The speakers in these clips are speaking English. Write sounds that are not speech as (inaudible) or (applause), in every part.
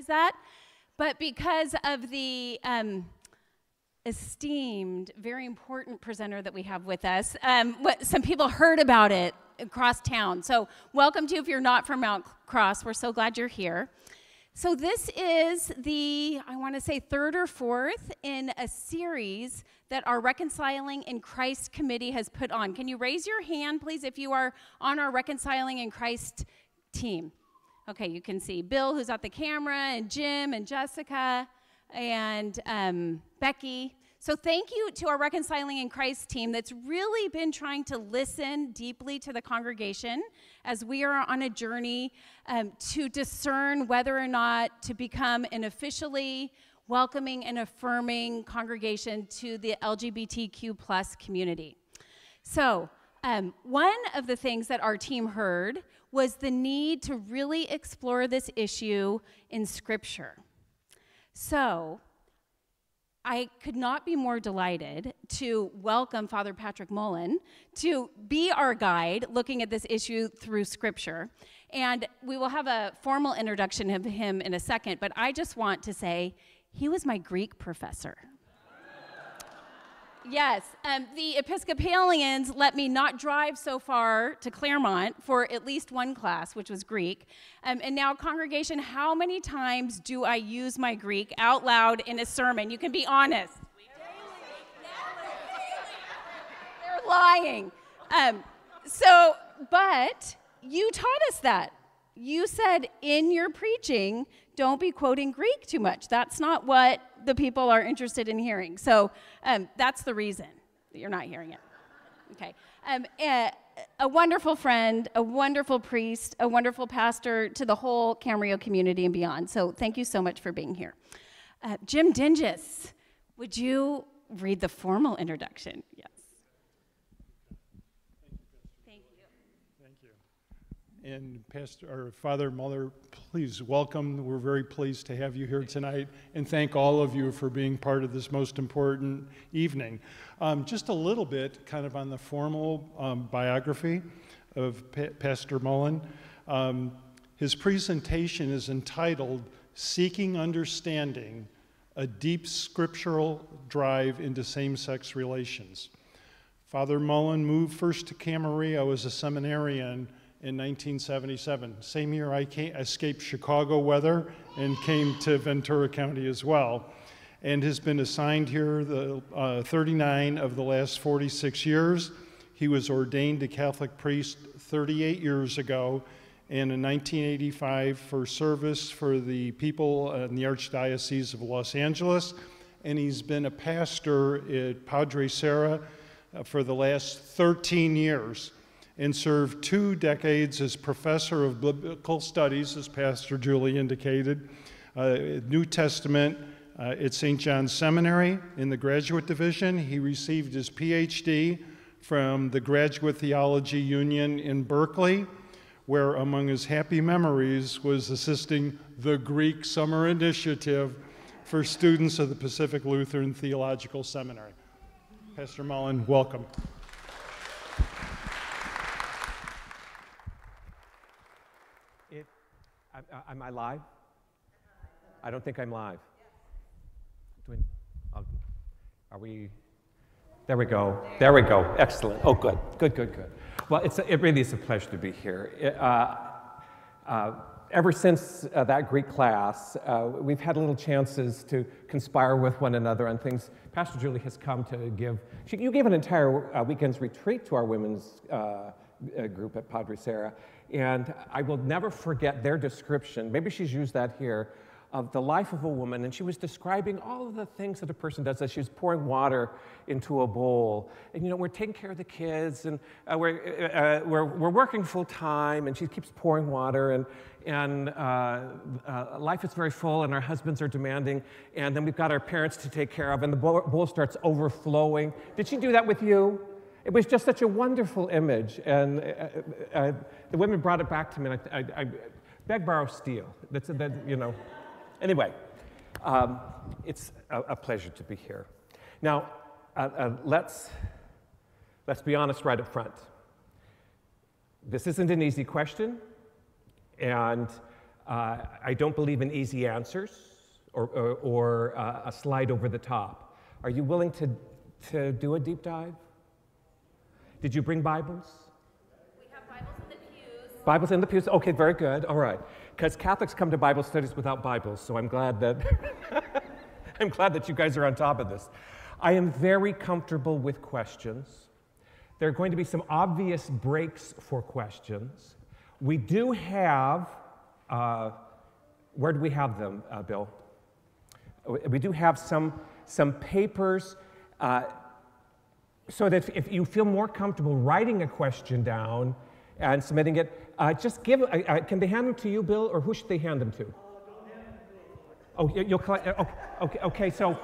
that, but because of the um, esteemed, very important presenter that we have with us, um, what, some people heard about it across town. So, welcome to you if you're not from Mount Cross. We're so glad you're here. So, this is the, I want to say, third or fourth in a series that our Reconciling in Christ committee has put on. Can you raise your hand, please, if you are on our Reconciling in Christ team? Okay, you can see Bill, who's at the camera, and Jim, and Jessica, and um, Becky. So, thank you to our Reconciling in Christ team that's really been trying to listen deeply to the congregation as we are on a journey um, to discern whether or not to become an officially welcoming and affirming congregation to the LGBTQ plus community. So, um, one of the things that our team heard was the need to really explore this issue in Scripture. So, I could not be more delighted to welcome Father Patrick Mullen to be our guide looking at this issue through Scripture. And we will have a formal introduction of him in a second, but I just want to say he was my Greek professor. Yes, um, the Episcopalians let me not drive so far to Claremont for at least one class, which was Greek. Um, and now, congregation, how many times do I use my Greek out loud in a sermon? You can be honest. They're lying. Um, so, but you taught us that. You said in your preaching, don't be quoting Greek too much. That's not what the people are interested in hearing. So um, that's the reason that you're not hearing it. Okay. Um, a, a, wonderful friend, a wonderful priest, a wonderful pastor to the whole Camarillo community and beyond. So thank you so much for being here. Uh, Jim Dinges, would you read the formal introduction? Yes. And Pastor or Father Muller, please welcome. We're very pleased to have you here tonight, and thank all of you for being part of this most important evening. Um, just a little bit, kind of on the formal um, biography of pa- Pastor Mullen. Um, his presentation is entitled "Seeking Understanding: A Deep Scriptural Drive into Same-Sex Relations." Father Mullen moved first to Camarillo as a seminarian in 1977. Same year I came, escaped Chicago weather and came to Ventura County as well, and has been assigned here the uh, 39 of the last 46 years. He was ordained a Catholic priest 38 years ago, and in 1985 for service for the people in the Archdiocese of Los Angeles, and he's been a pastor at Padre Serra uh, for the last 13 years and served two decades as professor of biblical studies, as Pastor Julie indicated, uh, New Testament uh, at St. John's Seminary in the graduate division. He received his PhD from the Graduate Theology Union in Berkeley, where among his happy memories was assisting the Greek Summer Initiative for students of the Pacific Lutheran Theological Seminary. Pastor Mullen, welcome. Am I live? I don't think I'm live. Are we? There we go. There we go. Excellent. Oh, good. Good, good, good. Well, it's a, it really is a pleasure to be here. Uh, uh, ever since uh, that Greek class, uh, we've had little chances to conspire with one another on things. Pastor Julie has come to give, she, you gave an entire uh, weekend's retreat to our women's uh, group at Padre Serra. And I will never forget their description, maybe she's used that here, of the life of a woman. And she was describing all of the things that a person does as she was pouring water into a bowl. And, you know, we're taking care of the kids and uh, we're, uh, uh we're, we're working full time and she keeps pouring water. And, and uh, uh, life is very full and our husbands are demanding. And then we've got our parents to take care of and the bowl, starts overflowing. Did she do that with you? It was just such a wonderful image. And uh, the women brought it back to me. And I, I, I beg, borrow, steal. That's, that, you know. Anyway, um, it's a, a, pleasure to be here. Now, uh, uh, let's, let's be honest right up front. This isn't an easy question. And Uh, I don't believe in easy answers or, or, or uh, a slide over the top. Are you willing to, to do a deep dive? Did you bring Bibles? Bibles in the pews? Okay, very good. All right. Because Catholics come to Bible studies without Bibles, so I'm glad that (laughs) I'm glad that you guys are on top of this. I am very comfortable with questions. There are going to be some obvious breaks for questions. We do have, uh, where do we have them, uh, Bill? We do have some, some papers uh, so that if you feel more comfortable writing a question down and submitting it, uh, just give, uh, can they hand them to you, Bill, or who should they hand them to? Oh, you'll collect, uh, okay, okay, so,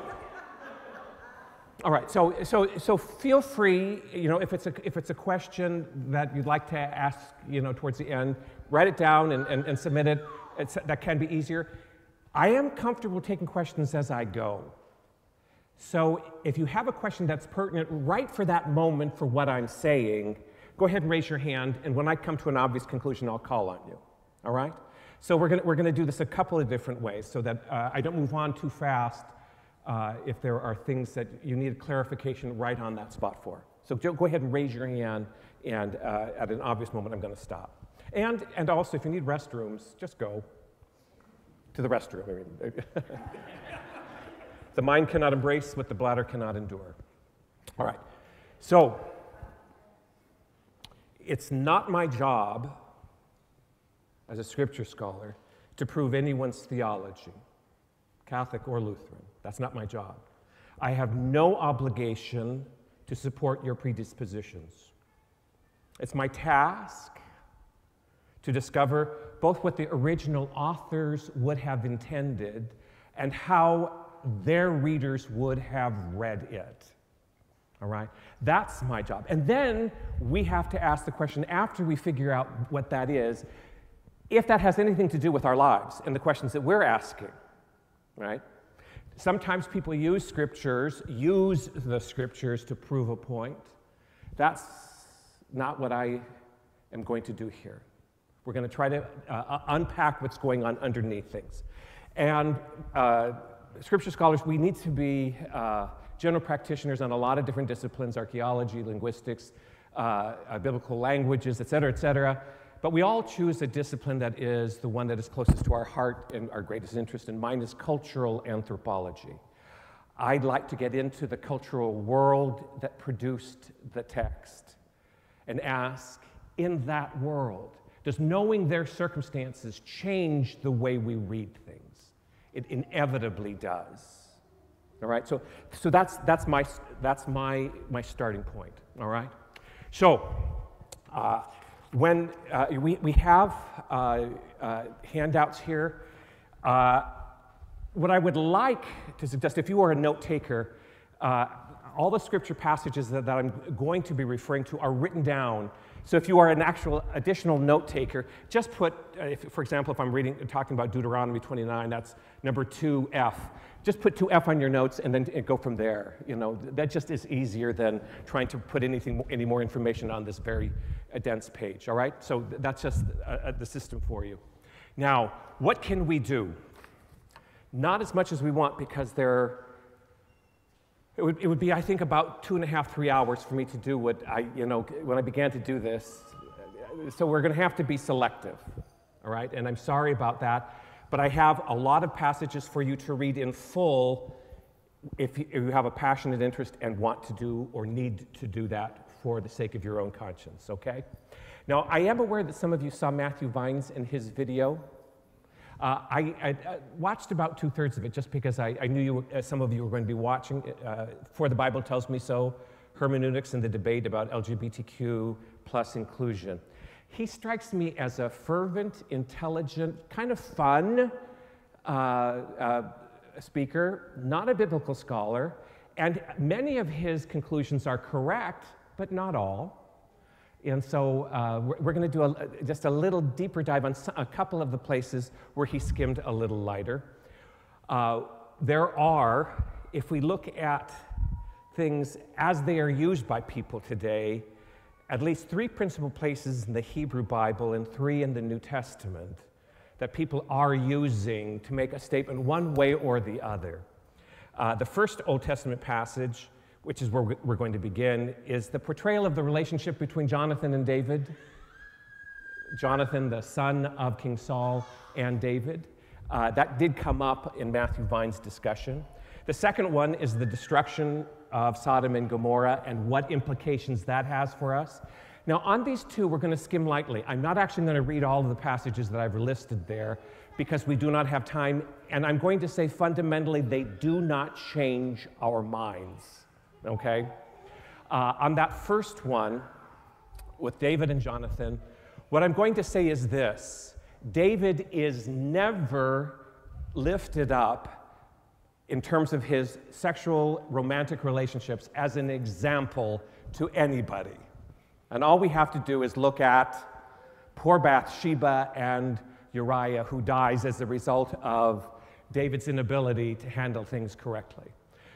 all right, so, so, so feel free, you know, if it's, a, if it's a question that you'd like to ask, you know, towards the end, write it down and, and, and submit it. It's, that can be easier. I am comfortable taking questions as I go. So if you have a question that's pertinent right for that moment for what I'm saying, go ahead and raise your hand, and when I come to an obvious conclusion, I'll call on you. All right? So we're going we're to do this a couple of different ways so that uh, I don't move on too fast uh, if there are things that you need clarification right on that spot for. So go ahead and raise your hand, and uh, at an obvious moment, I'm going to stop. And, and also, if you need restrooms, just go to the restroom. I (laughs) mean, the mind cannot embrace what the bladder cannot endure. All right. So, it's not my job as a scripture scholar to prove anyone's theology, Catholic or Lutheran. That's not my job. I have no obligation to support your predispositions. It's my task to discover both what the original authors would have intended and how their readers would have read it. All right? That's my job. And then we have to ask the question after we figure out what that is, if that has anything to do with our lives and the questions that we're asking, right? Sometimes people use scriptures, use the scriptures to prove a point. That's not what I am going to do here. We're going to try to uh, uh, unpack what's going on underneath things. And uh, scripture scholars, we need to be uh, general practitioners on a lot of different disciplines archaeology, linguistics, uh, uh, biblical languages, et cetera, et cetera. But we all choose a discipline that is the one that is closest to our heart and our greatest interest, and mine is cultural anthropology. I'd like to get into the cultural world that produced the text and ask in that world, does knowing their circumstances change the way we read things? It inevitably does. All right, so, so that's, that's, my, that's my, my starting point. All right, so uh, when uh, we, we have uh, uh handouts here, uh, what I would like to suggest, if you are a note taker, uh, all the scripture passages that, that I'm going to be referring to are written down so if you are an actual additional note taker, just put, if, for example, if I'm reading, talking about Deuteronomy 29, that's number 2F. Just put 2F on your notes and then go from there. You know, that just is easier than trying to put anything, any more information on this very uh, dense page, all right? So that's just uh, uh, the system for you. Now, what can we do? Not as much as we want because there it would, it would be, I think, about two and a half, three hours for me to do what I, you know, when I began to do this. So we're going to have to be selective, all right? And I'm sorry about that. But I have a lot of passages for you to read in full if you have a passionate interest and want to do or need to do that for the sake of your own conscience, okay? Now, I am aware that some of you saw Matthew Vines in his video uh, I, I, I, watched about two thirds of it just because I, I knew you, uh, some of you were going to be watching. Uh, for the Bible tells me so, hermeneutics and the debate about LGBTQ plus inclusion. He strikes me as a fervent, intelligent, kind of fun uh, uh, speaker, not a biblical scholar, and many of his conclusions are correct, but not all. And so uh, we're, we're going to do a, just a little deeper dive on a couple of the places where he skimmed a little lighter. Uh, there are, if we look at things as they are used by people today, at least three principal places in the Hebrew Bible and three in the New Testament that people are using to make a statement one way or the other. Uh, the first Old Testament passage, which is where we're going to begin, is the portrayal of the relationship between Jonathan and David. Jonathan, the son of King Saul, and David. Uh, that did come up in Matthew Vines' discussion. The second one is the destruction of Sodom and Gomorrah and what implications that has for us. Now, on these two, we're going to skim lightly. I'm not actually going to read all of the passages that I've listed there because we do not have time. And I'm going to say fundamentally, they do not change our minds. Okay? Uh, on that first one, with David and Jonathan, what I'm going to say is this David is never lifted up in terms of his sexual romantic relationships as an example to anybody. And all we have to do is look at poor Bathsheba and Uriah, who dies as a result of David's inability to handle things correctly.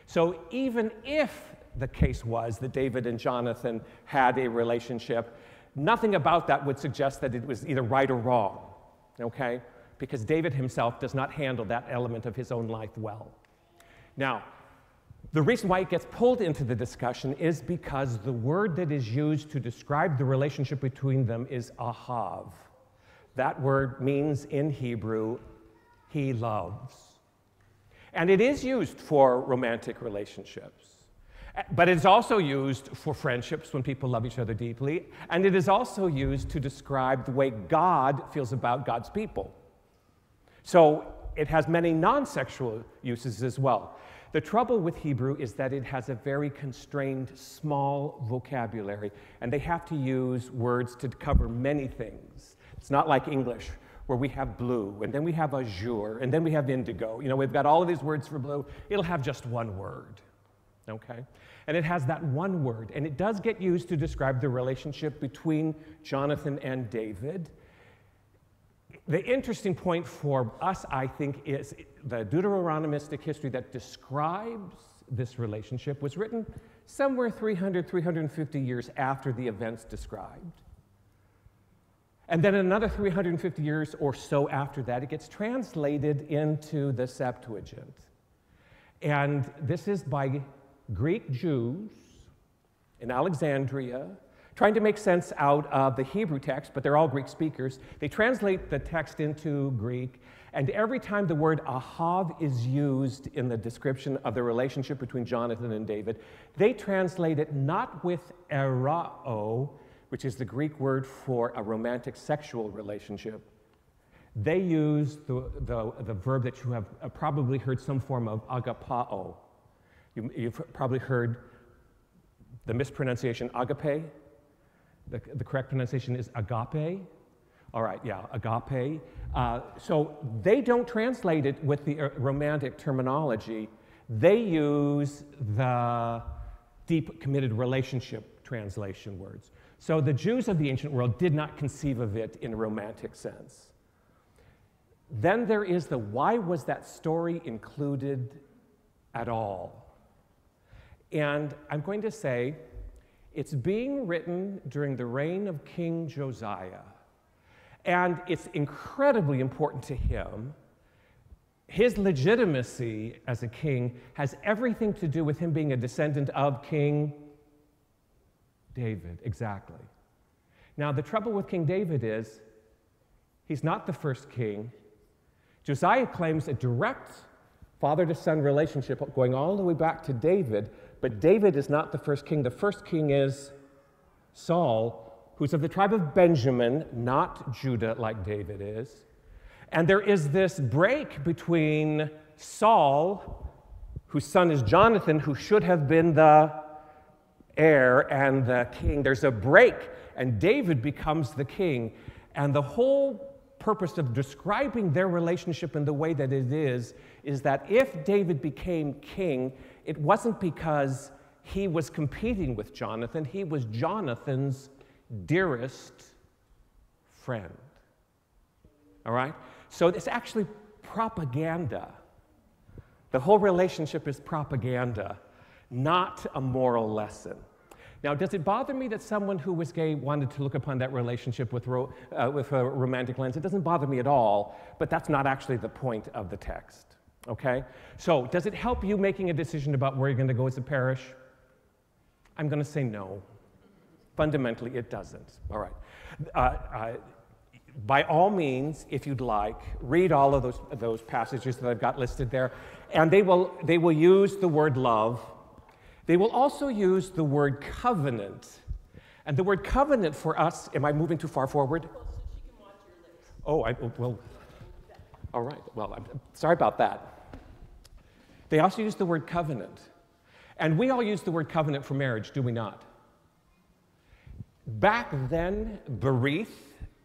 So, even if the case was that David and Jonathan had a relationship, nothing about that would suggest that it was either right or wrong, okay? Because David himself does not handle that element of his own life well. Now, the reason why it gets pulled into the discussion is because the word that is used to describe the relationship between them is ahav. That word means in Hebrew, he loves. And it is used for romantic relationships. But it's also used for friendships when people love each other deeply. And it is also used to describe the way God feels about God's people. So it has many non sexual uses as well. The trouble with Hebrew is that it has a very constrained, small vocabulary, and they have to use words to cover many things. It's not like English, where we have blue, and then we have azure, and then we have indigo. You know, we've got all of these words for blue. It'll have just one word, okay? And it has that one word, and it does get used to describe the relationship between Jonathan and David the interesting point for us, I think, is the Deuteronomistic history that describes this relationship was written somewhere 300, 350 years after the events described. And then another 350 years or so after that, it gets translated into the Septuagint. And this is by Greek Jews in Alexandria trying to make sense out of the Hebrew text, but they're all Greek speakers. They translate the text into Greek, and every time the word ahav is used in the description of the relationship between Jonathan and David, they translate it not with erao, which is the Greek word for a romantic sexual relationship. They use the, the, the verb that you have uh, probably heard some form of agapao. You, you've probably heard the mispronunciation agape, the, the correct pronunciation is agape. All right, yeah, agape. Uh, so they don't translate it with the uh, romantic terminology. They use the deep committed relationship translation words. So the Jews of the ancient world did not conceive of it in a romantic sense. Then there is the why was that story included at all? And I'm going to say it's being written during the reign of King Josiah. And it's incredibly important to him. His legitimacy as a king has everything to do with him being a descendant of King David, exactly. Now, the trouble with King David is he's not the first king. Josiah claims a direct father to son relationship going all the way back to David, but David is not the first king. The first king is Saul, who's of the tribe of Benjamin, not Judah like David is. And there is this break between Saul, whose son is Jonathan, who should have been the heir, and the king. There's a break, and David becomes the king. And the whole purpose of describing their relationship in the way that it is is that if David became king, it wasn't because he was competing with Jonathan, he was Jonathan's dearest friend. All right? So it's actually propaganda. The whole relationship is propaganda, not a moral lesson. Now, does it bother me that someone who was gay wanted to look upon that relationship with, ro- uh, with a romantic lens? It doesn't bother me at all, but that's not actually the point of the text. Okay? So, does it help you making a decision about where you're going to go as a parish? I'm going to say no. Fundamentally, it doesn't. All right. Uh, uh, by all means, if you'd like, read all of those, those passages that I've got listed there, and they will, they will use the word love they will also use the word covenant. And the word covenant for us, am I moving too far forward? Oh, I, oh, well, all right. Well, I'm sorry about that. They also use the word covenant. And we all use the word covenant for marriage, do we not? Back then, berith,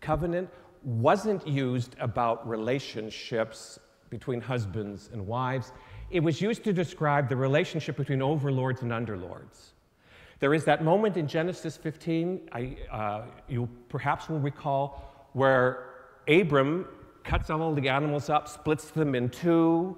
covenant, wasn't used about relationships between husbands and wives. It was used to describe the relationship between overlords and underlords. There is that moment in Genesis 15, I, uh, you perhaps will recall, where Abram cuts all the animals up, splits them in two,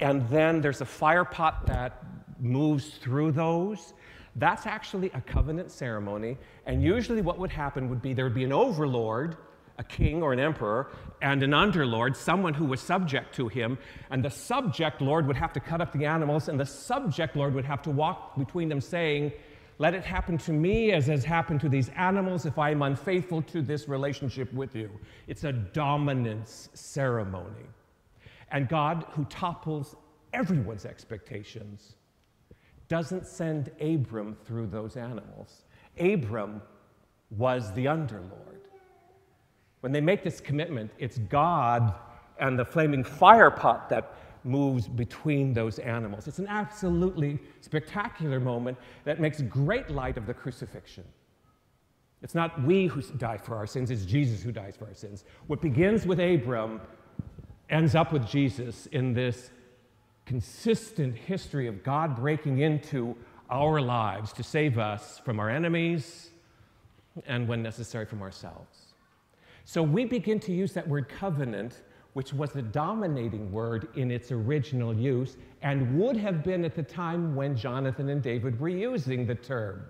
and then there's a fire pot that moves through those. That's actually a covenant ceremony, and usually what would happen would be there would be an overlord a king or an emperor, and an underlord, someone who was subject to him. And the subject lord would have to cut up the animals, and the subject lord would have to walk between them, saying, Let it happen to me as has happened to these animals if I am unfaithful to this relationship with you. It's a dominance ceremony. And God, who topples everyone's expectations, doesn't send Abram through those animals. Abram was the underlord. When they make this commitment, it's God and the flaming fire pot that moves between those animals. It's an absolutely spectacular moment that makes great light of the crucifixion. It's not we who die for our sins, it's Jesus who dies for our sins. What begins with Abram ends up with Jesus in this consistent history of God breaking into our lives to save us from our enemies and, when necessary, from ourselves. So we begin to use that word covenant, which was the dominating word in its original use and would have been at the time when Jonathan and David were using the term.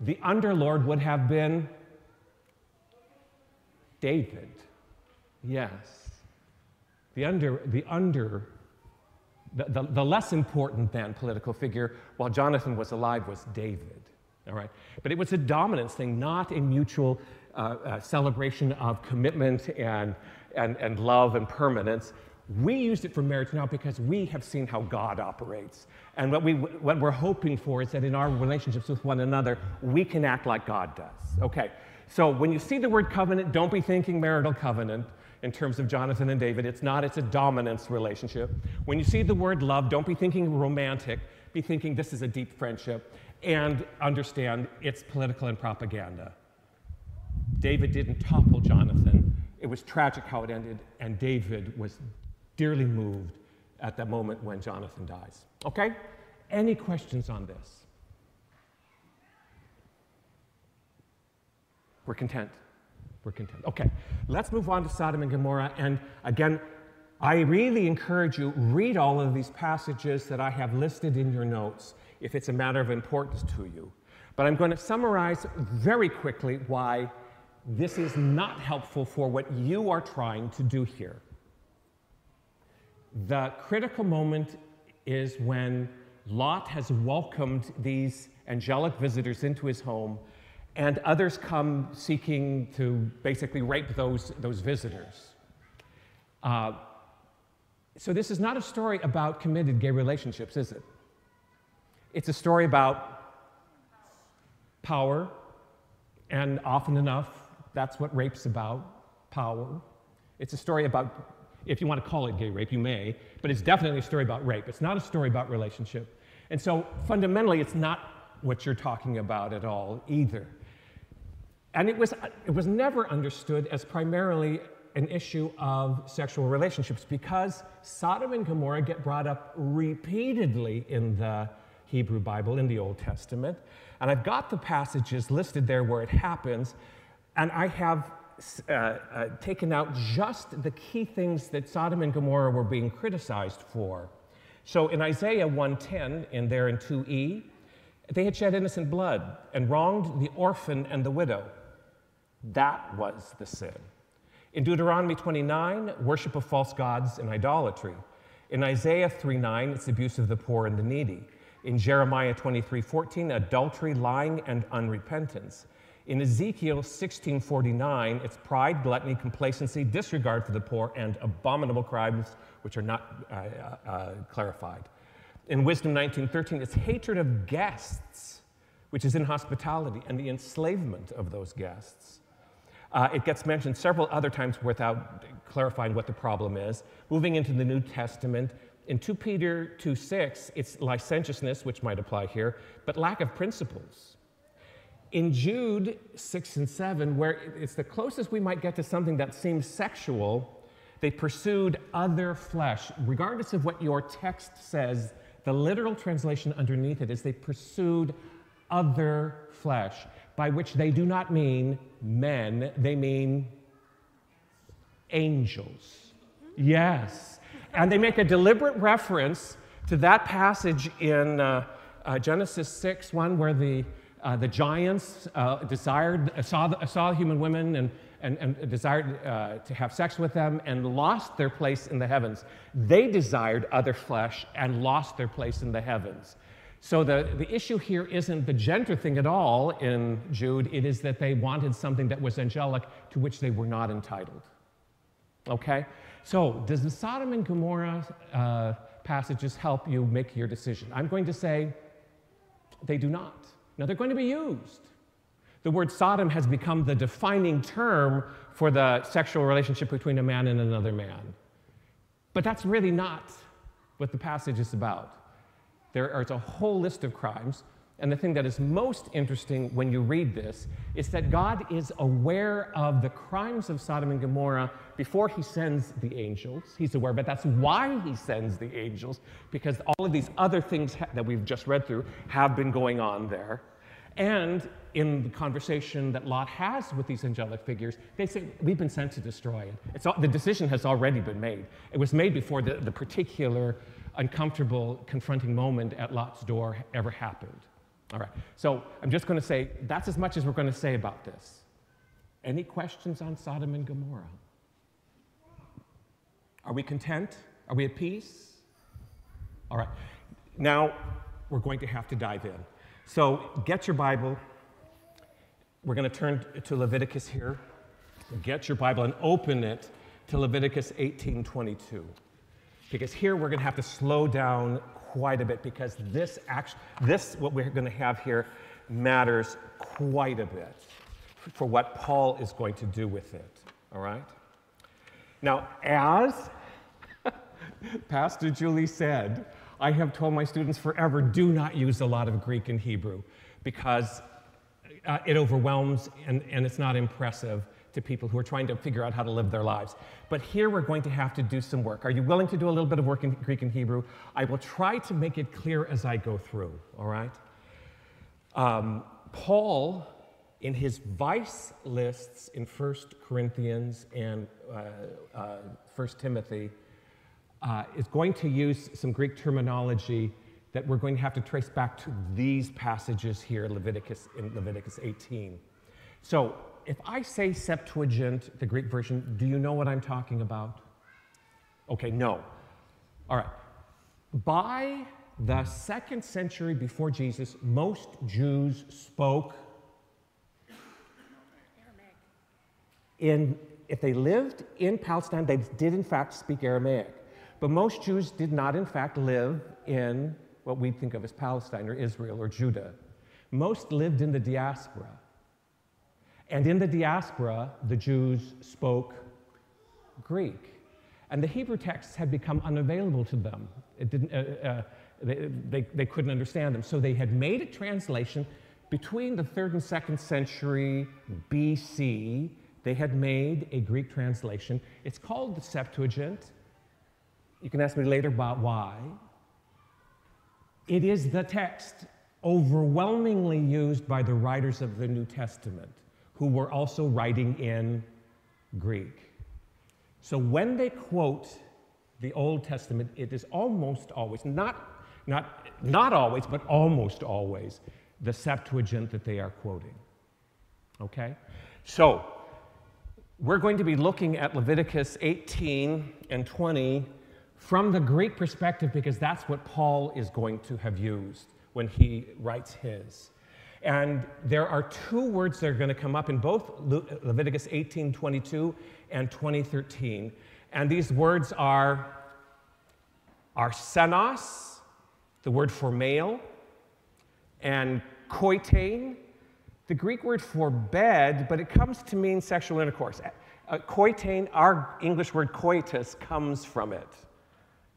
The underlord would have been David. Yes. The under, the under, the, the, the less important than political figure while Jonathan was alive was David. All right. But it was a dominance thing, not a mutual Uh, uh, celebration of commitment and, and, and love and permanence. We used it for marriage now because we have seen how God operates. And what, we, what we're hoping for is that in our relationships with one another, we can act like God does. Okay, so when you see the word covenant, don't be thinking marital covenant in terms of Jonathan and David. It's not, it's a dominance relationship. When you see the word love, don't be thinking romantic, be thinking this is a deep friendship, and understand it's political and propaganda. David didn't topple Jonathan. It was tragic how it ended, and David was dearly moved at the moment when Jonathan dies. Okay? Any questions on this? We're content. We're content. Okay, let's move on to Sodom and Gomorrah. And again, I really encourage you read all of these passages that I have listed in your notes if it's a matter of importance to you. But I'm going to summarize very quickly why this is not helpful for what you are trying to do here. The critical moment is when Lot has welcomed these angelic visitors into his home, and others come seeking to basically rape those, those visitors. Uh, so, this is not a story about committed gay relationships, is it? It's a story about power, and often enough, that's what rape's about power. It's a story about, if you want to call it gay rape, you may, but it's definitely a story about rape. It's not a story about relationship. And so fundamentally, it's not what you're talking about at all either. And it was, it was never understood as primarily an issue of sexual relationships because Sodom and Gomorrah get brought up repeatedly in the Hebrew Bible, in the Old Testament. And I've got the passages listed there where it happens. And I have uh, uh, taken out just the key things that Sodom and Gomorrah were being criticized for. So in Isaiah 1:10, in there in 2e, They had shed innocent blood and wronged the orphan and the widow. That was the sin. In Deuteronomy 29, worship of false gods and idolatry. In Isaiah 3:9, it's abuse of the poor and the needy. In Jeremiah 23:14, adultery, lying, and unrepentance. In Ezekiel 16:49, it's pride, gluttony, complacency, disregard for the poor, and abominable crimes which are not uh, uh, uh clarified. In Wisdom 19:13, it's hatred of guests, which is inhospitality, and the enslavement of those guests. Uh, it gets mentioned several other times without clarifying what the problem is. Moving into the New Testament, in 2 Peter 2 6, it's licentiousness, which might apply here, but lack of principles. In Jude 6 and 7, where it's the closest we might get to something that seems sexual, they pursued other flesh. Regardless of what your text says, the literal translation underneath it is they pursued other flesh by which they do not mean men, they mean angels. Yes. And they make a deliberate reference to that passage in uh, uh, Genesis 6 1, where the, uh, the giants uh, desired, saw, saw human women and, and, and desired uh, to have sex with them and lost their place in the heavens. They desired other flesh and lost their place in the heavens. So the, the issue here isn't the gender thing at all in Jude, it is that they wanted something that was angelic to which they were not entitled. Okay? So, does the Sodom and Gomorrah uh, passages help you make your decision? I'm going to say they do not. Now, they're going to be used. The word Sodom has become the defining term for the sexual relationship between a man and another man. But that's really not what the passage is about. There is a whole list of crimes. And the thing that is most interesting when you read this is that God is aware of the crimes of Sodom and Gomorrah before he sends the angels. He's aware, but that's why he sends the angels, because all of these other things that we've just read through have been going on there. And in the conversation that Lot has with these angelic figures, they say, We've been sent to destroy it. It's the decision has already been made. It was made before the, the particular uncomfortable, confronting moment at Lot's door ever happened. All right, so I'm just going to say that's as much as we're going to say about this. Any questions on Sodom and Gomorrah? Are we content? Are we at peace? All right, now we're going to have to dive in. So get your Bible. We're going to turn to Leviticus here. Get your Bible and open it to Leviticus 18:22 because here we're going to have to slow down quite a bit because this actually, this what we're going to have here matters quite a bit for what Paul is going to do with it. All right? Now, as (laughs) Pastor Julie said, I have told my students forever do not use a lot of Greek and Hebrew because uh, it overwhelms and, and it's not impressive to people who are trying to figure out how to live their lives. But here we're going to have to do some work. Are you willing to do a little bit of work in Greek and Hebrew? I will try to make it clear as I go through, all right? Um, Paul, in his vice lists in 1 Corinthians and uh, uh, 1 Timothy, uh, is going to use some Greek terminology that we're going to have to trace back to these passages here, Leviticus in Leviticus 18. So if I say Septuagint, the Greek version, do you know what I'm talking about? Okay, no. All right. By the second century before Jesus, most Jews spoke in if they lived in Palestine, they did in fact speak Aramaic. But most Jews did not in fact live in what we think of as Palestine or Israel or Judah. Most lived in the diaspora. And in the diaspora, the Jews spoke Greek. And the Hebrew texts had become unavailable to them. It didn't, uh, uh, they, they, they couldn't understand them. So they had made a translation between the third and second century BC. They had made a Greek translation. It's called the Septuagint. You can ask me later about why. It is the text overwhelmingly used by the writers of the New Testament who were also writing in Greek. So when they quote the Old Testament, it is almost always, not, not, not always, but almost always, the Septuagint that they are quoting. Okay? So, we're going to be looking at Leviticus 18 and 20 from the Greek perspective because that's what Paul is going to have used when he writes his. And there are two words that are going to come up in both Leviticus 18 22 and 2013. And these words are arsenos, the word for male, and koitain, the Greek word for bed, but it comes to mean sexual intercourse. Uh, our English word coitus, comes from it.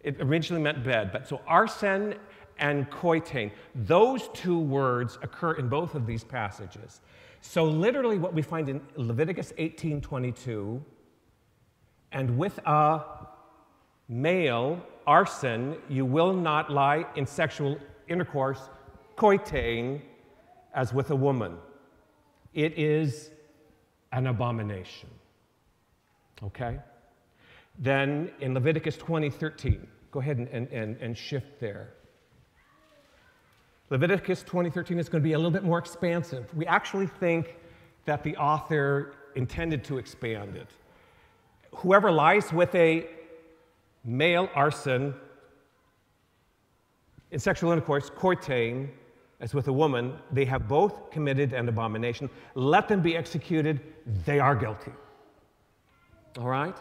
It originally meant bed, but so arsen and koitain, those two words occur in both of these passages. So literally what we find in Leviticus 18:22 and with a male arsen you will not lie in sexual intercourse koitain as with a woman. It is an abomination. Okay? Then in Leviticus 20, 13, go ahead and, and, and shift there. Leviticus 20:13 is going to be a little bit more expansive. We actually think that the author intended to expand it. Whoever lies with a male arsen in sexual intercourse, koitain, as with a woman, they have both committed an abomination. Let them be executed. They are guilty. All right?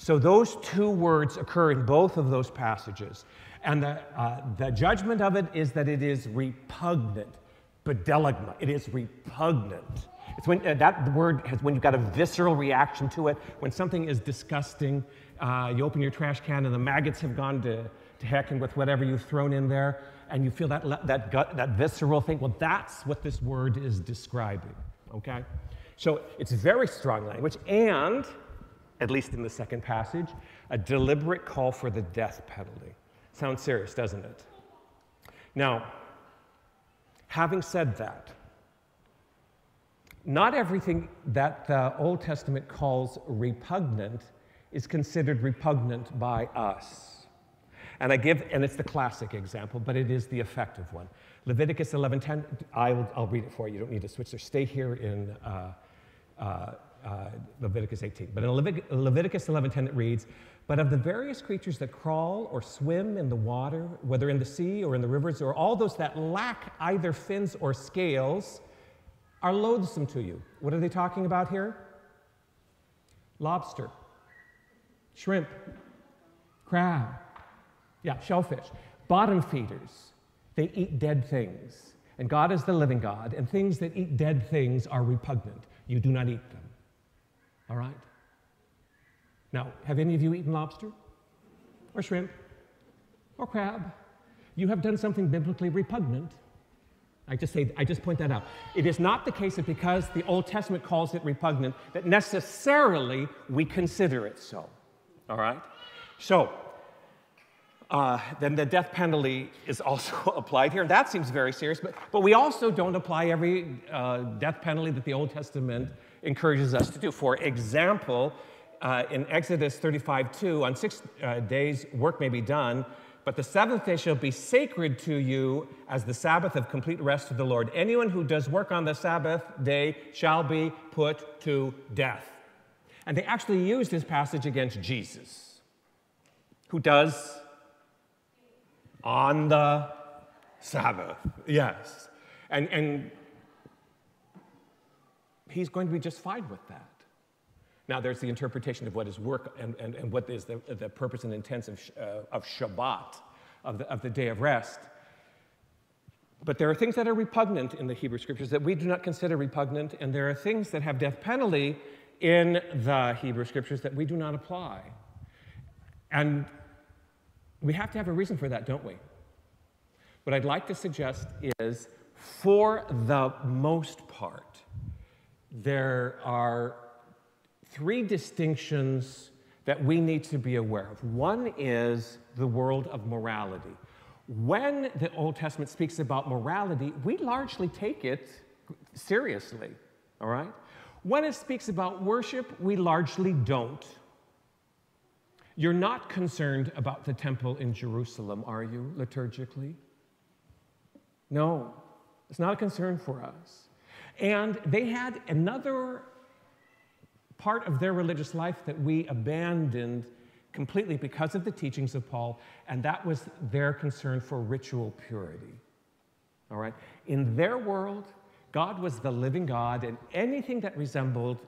So those two words occur in both of those passages. And the, uh, the judgment of it is that it is repugnant. Bdelygma. It is repugnant. It's when uh, that word has when you've got a visceral reaction to it. When something is disgusting, uh, you open your trash can and the maggots have gone to, to heck and with whatever you've thrown in there and you feel that, that gut, that visceral thing. Well, that's what this word is describing, okay? So it's very strong language, and, at least in the second passage, a deliberate call for the death penalty. Sounds serious, doesn't it? Now, having said that, not everything that the Old Testament calls repugnant is considered repugnant by us. And I give, and it's the classic example, but it is the effective one. Leviticus 11:10. I will, I'll read it for you. You don't need to switch there. Stay here in uh, uh, uh, Leviticus 18. But in Levit- Leviticus 11:10 it reads, "But of the various creatures that crawl or swim in the water, whether in the sea or in the rivers, or all those that lack either fins or scales, are loathsome to you." What are they talking about here? Lobster, shrimp, crab yeah, shellfish. Bottom feeders, they eat dead things. And God is the living God, and things that eat dead things are repugnant. You do not eat them. All right? Now, have any of you eaten lobster? Or shrimp? Or crab? You have done something biblically repugnant. I just say, I just point that out. It is not the case that because the Old Testament calls it repugnant, that necessarily we consider it so. All right? So, uh, then the death penalty is also (laughs) applied here. That seems very serious, but, but we also don't apply every uh, death penalty that the Old Testament encourages us to do. For example, uh, in Exodus 35 2, on six uh, days work may be done, but the seventh day shall be sacred to you as the Sabbath of complete rest to the Lord. Anyone who does work on the Sabbath day shall be put to death. And they actually used this passage against Jesus, who does on the Sabbath. Yes. And, and he's going to be just fine with that. Now, there's the interpretation of what is work and, and, and what is the, the purpose and intent of, uh, of Shabbat, of the, of the day of rest. But there are things that are repugnant in the Hebrew scriptures that we do not consider repugnant, and there are things that have death penalty in the Hebrew scriptures that we do not apply. And we have to have a reason for that, don't we? What I'd like to suggest is for the most part, there are three distinctions that we need to be aware of. One is the world of morality. When the Old Testament speaks about morality, we largely take it seriously, all right? When it speaks about worship, we largely don't. You're not concerned about the temple in Jerusalem, are you, liturgically? No. It's not a concern for us. And they had another part of their religious life that we abandoned completely because of the teachings of Paul, and that was their concern for ritual purity. All right? In their world, God was the living God, and anything that resembled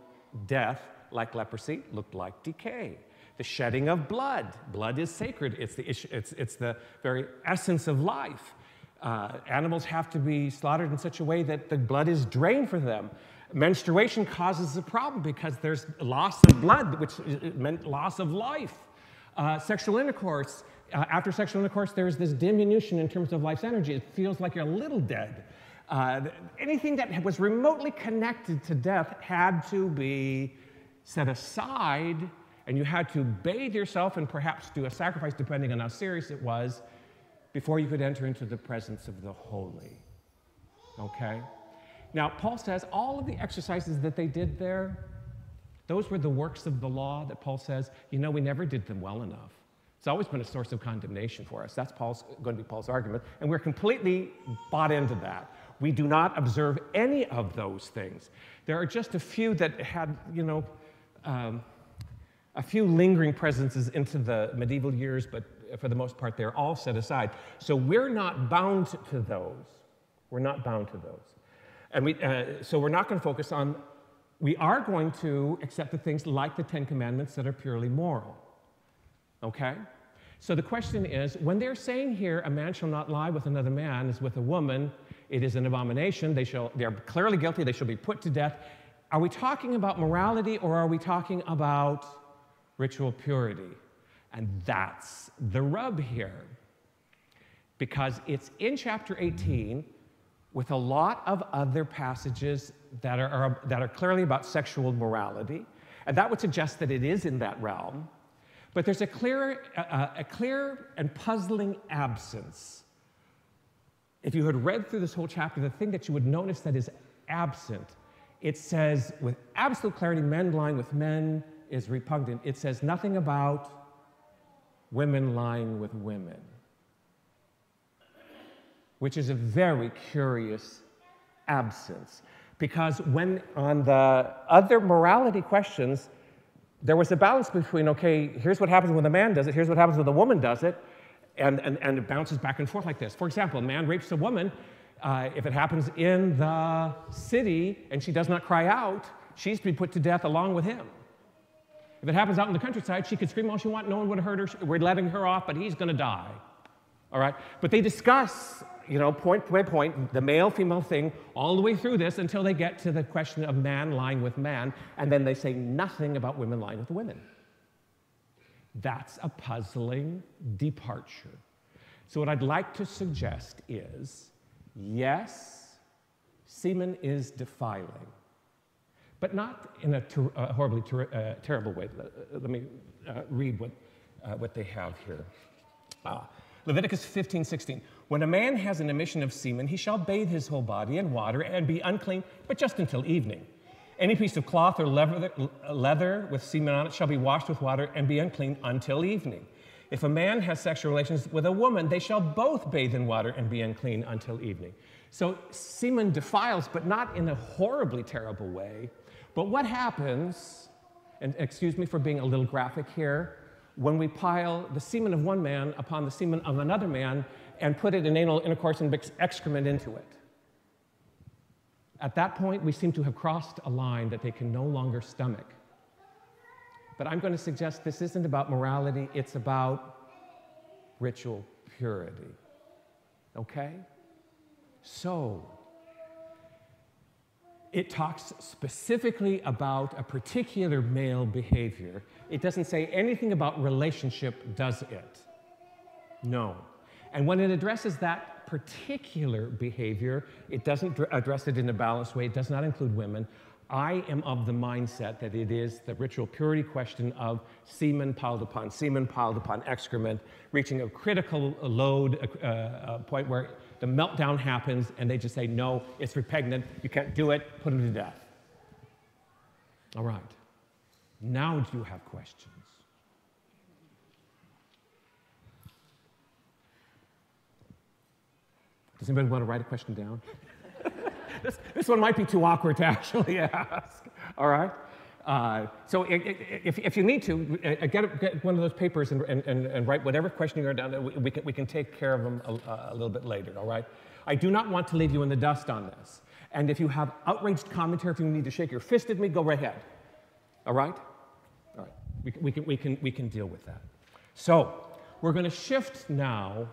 death, like leprosy, looked like decay. The shedding of blood. Blood is sacred, it's the, it's, it's the very essence of life. Uh, animals have to be slaughtered in such a way that the blood is drained for them. Menstruation causes a problem because there's loss of blood, which meant loss of life. Uh, sexual intercourse, uh, after sexual intercourse, there's this diminution in terms of life's energy. It feels like you're a little dead. Uh, anything that was remotely connected to death had to be set aside, and you had to bathe yourself and perhaps do a sacrifice, depending on how serious it was, before you could enter into the presence of the holy. Okay? Now, Paul says all of the exercises that they did there, those were the works of the law that Paul says, you know, we never did them well enough. It's always been a source of condemnation for us. That's Paul's, going to be Paul's argument. And we're completely bought into that. We do not observe any of those things. There are just a few that had, you know, um, a few lingering presences into the medieval years, but for the most part, they're all set aside. So we're not bound to those. We're not bound to those. And we, uh, so we're not going to focus on, we are going to accept the things like the Ten Commandments that are purely moral. Okay? So the question is when they're saying here, a man shall not lie with another man as with a woman, it is an abomination. They, shall, they are clearly guilty. They shall be put to death. Are we talking about morality or are we talking about ritual purity? And that's the rub here. Because it's in chapter 18 with a lot of other passages that are, are, that are clearly about sexual morality. And that would suggest that it is in that realm. But there's a clear, a, a clear and puzzling absence if you had read through this whole chapter, the thing that you would notice that is absent, it says with absolute clarity, men lying with men is repugnant. It says nothing about women lying with women, which is a very curious absence. Because when on the other morality questions, there was a balance between, okay, here's what happens when a man does it, here's what happens when a woman does it, and, and, and it bounces back and forth like this. For example, a man rapes a woman. Uh, if it happens in the city and she does not cry out, she's to be put to death along with him. If it happens out in the countryside, she could scream all she wants, no one would hurt her. We're letting her off, but he's going to die. All right? But they discuss, you know, point by point, the male female thing all the way through this until they get to the question of man lying with man, and then they say nothing about women lying with women. That's a puzzling departure. So, what I'd like to suggest is yes, semen is defiling, but not in a ter- uh, horribly ter- uh, terrible way. Let, let me uh, read what, uh, what they have here. Ah, Leviticus 15, 16. When a man has an emission of semen, he shall bathe his whole body in water and be unclean, but just until evening. Any piece of cloth or leather, leather with semen on it shall be washed with water and be unclean until evening. If a man has sexual relations with a woman, they shall both bathe in water and be unclean until evening. So semen defiles, but not in a horribly terrible way. But what happens, and excuse me for being a little graphic here, when we pile the semen of one man upon the semen of another man and put it in anal intercourse and mix excrement into it? At that point, we seem to have crossed a line that they can no longer stomach. But I'm going to suggest this isn't about morality, it's about ritual purity. Okay? So, it talks specifically about a particular male behavior. It doesn't say anything about relationship, does it? No. And when it addresses that particular behavior. It doesn't address it in a balanced way, it does not include women. I am of the mindset that it is the ritual purity question of semen piled upon semen piled upon excrement, reaching a critical load, a, a point where the meltdown happens, and they just say, no, it's repugnant, you can't do it, put him to death. All right. Now do you have questions? Does anybody want to write a question down? (laughs) this, this one might be too awkward to (laughs) actually ask. All right? Uh, so if, if you need to, uh, get, get one of those papers and, and, and, write whatever question you're down. We, we, can, we can take care of them a, a little bit later, all right? I do not want to leave you in the dust on this. And if you have outraged commentary, if you need to shake your fist at me, go right ahead. All right? All right. We, we, can, we, can, we can deal with that. So, we're going to shift now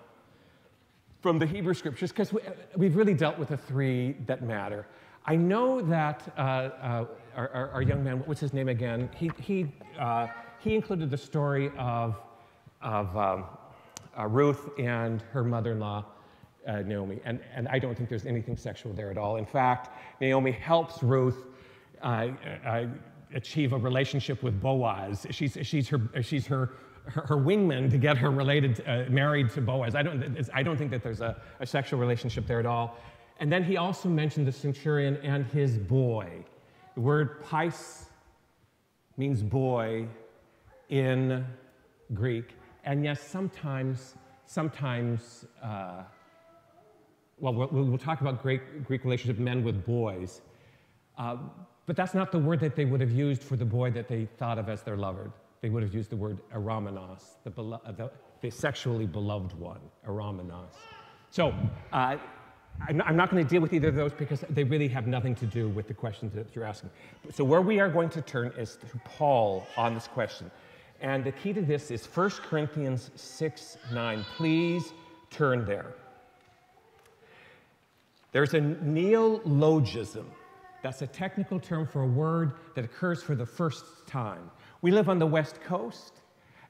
from the Hebrew scriptures because we, have really dealt with the three that matter. I know that uh, uh, our, our, our, young man, what's his name again? He, he, uh, he included the story of, of um, uh, Ruth and her mother in law, uh, Naomi. And, and I don't think there's anything sexual there at all. In fact, Naomi helps Ruth uh, achieve a relationship with Boaz. She's, she's, her, she's her, her, her wingman to get her related, married to Boaz. I don't, I don't think that there's a, a sexual relationship there at all. And then he also mentioned the centurion and his boy. The word pais means boy in Greek. And yes, sometimes, sometimes, uh, well, well, we'll talk about Greek, Greek relationship men with boys. Uh, but that's not the word that they would have used for the boy that they thought of as their lover. They would have used the word eromenos, the, the, the sexually beloved one, eromenos. So, uh, I'm not going to deal with either of those because they really have nothing to do with the questions that you're asking. So, where we are going to turn is to Paul on this question. And the key to this is 1 Corinthians 6 9. Please turn there. There's a neologism. That's a technical term for a word that occurs for the first time. We live on the West Coast,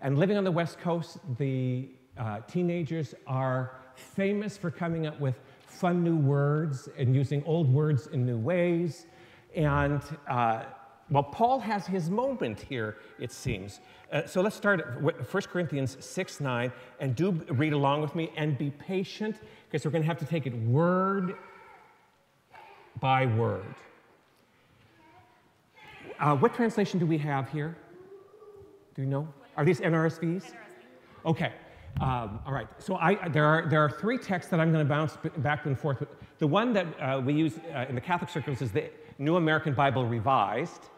and living on the West Coast, the uh, teenagers are famous for coming up with fun new words and using old words in new ways. And uh, well, Paul has his moment here, it seems. Uh, so let's start at 1 Corinthians 6 9, and do read along with me and be patient because we're going to have to take it word by word. Uh, what translation do we have here? Do you know? Are these NRSVs? Okay. Um, all right, so I, there, are, there are three texts that I'm going to bounce back and forth. The one that uh, we use uh, in the Catholic circles is the New American Bible Revised,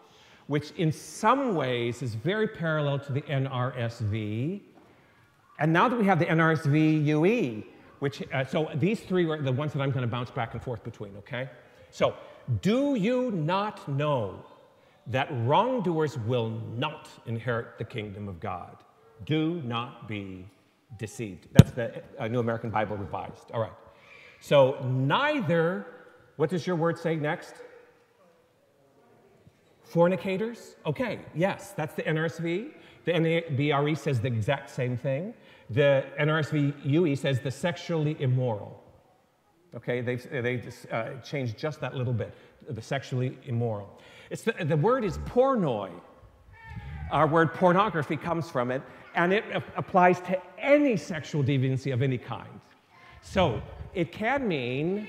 which in some ways is very parallel to the NRSV. And now that we have the NRSV UE, which, uh, so these three are the ones that I'm going to bounce back and forth between, okay? So, do you not know that wrongdoers will not inherit the kingdom of God? Do not be deceived. That's the uh, New American Bible Revised. All right. So neither, what does your word say next? Fornicators? Okay, yes, that's the NRSV. The NABRE says the exact same thing. The NRSV UE says the sexually immoral. Okay, they've, they've uh, changed just that little bit, the sexually immoral. It's the, the word is pornoi. Our word pornography comes from it, and it applies to any sexual deviancy of any kind. So it can mean,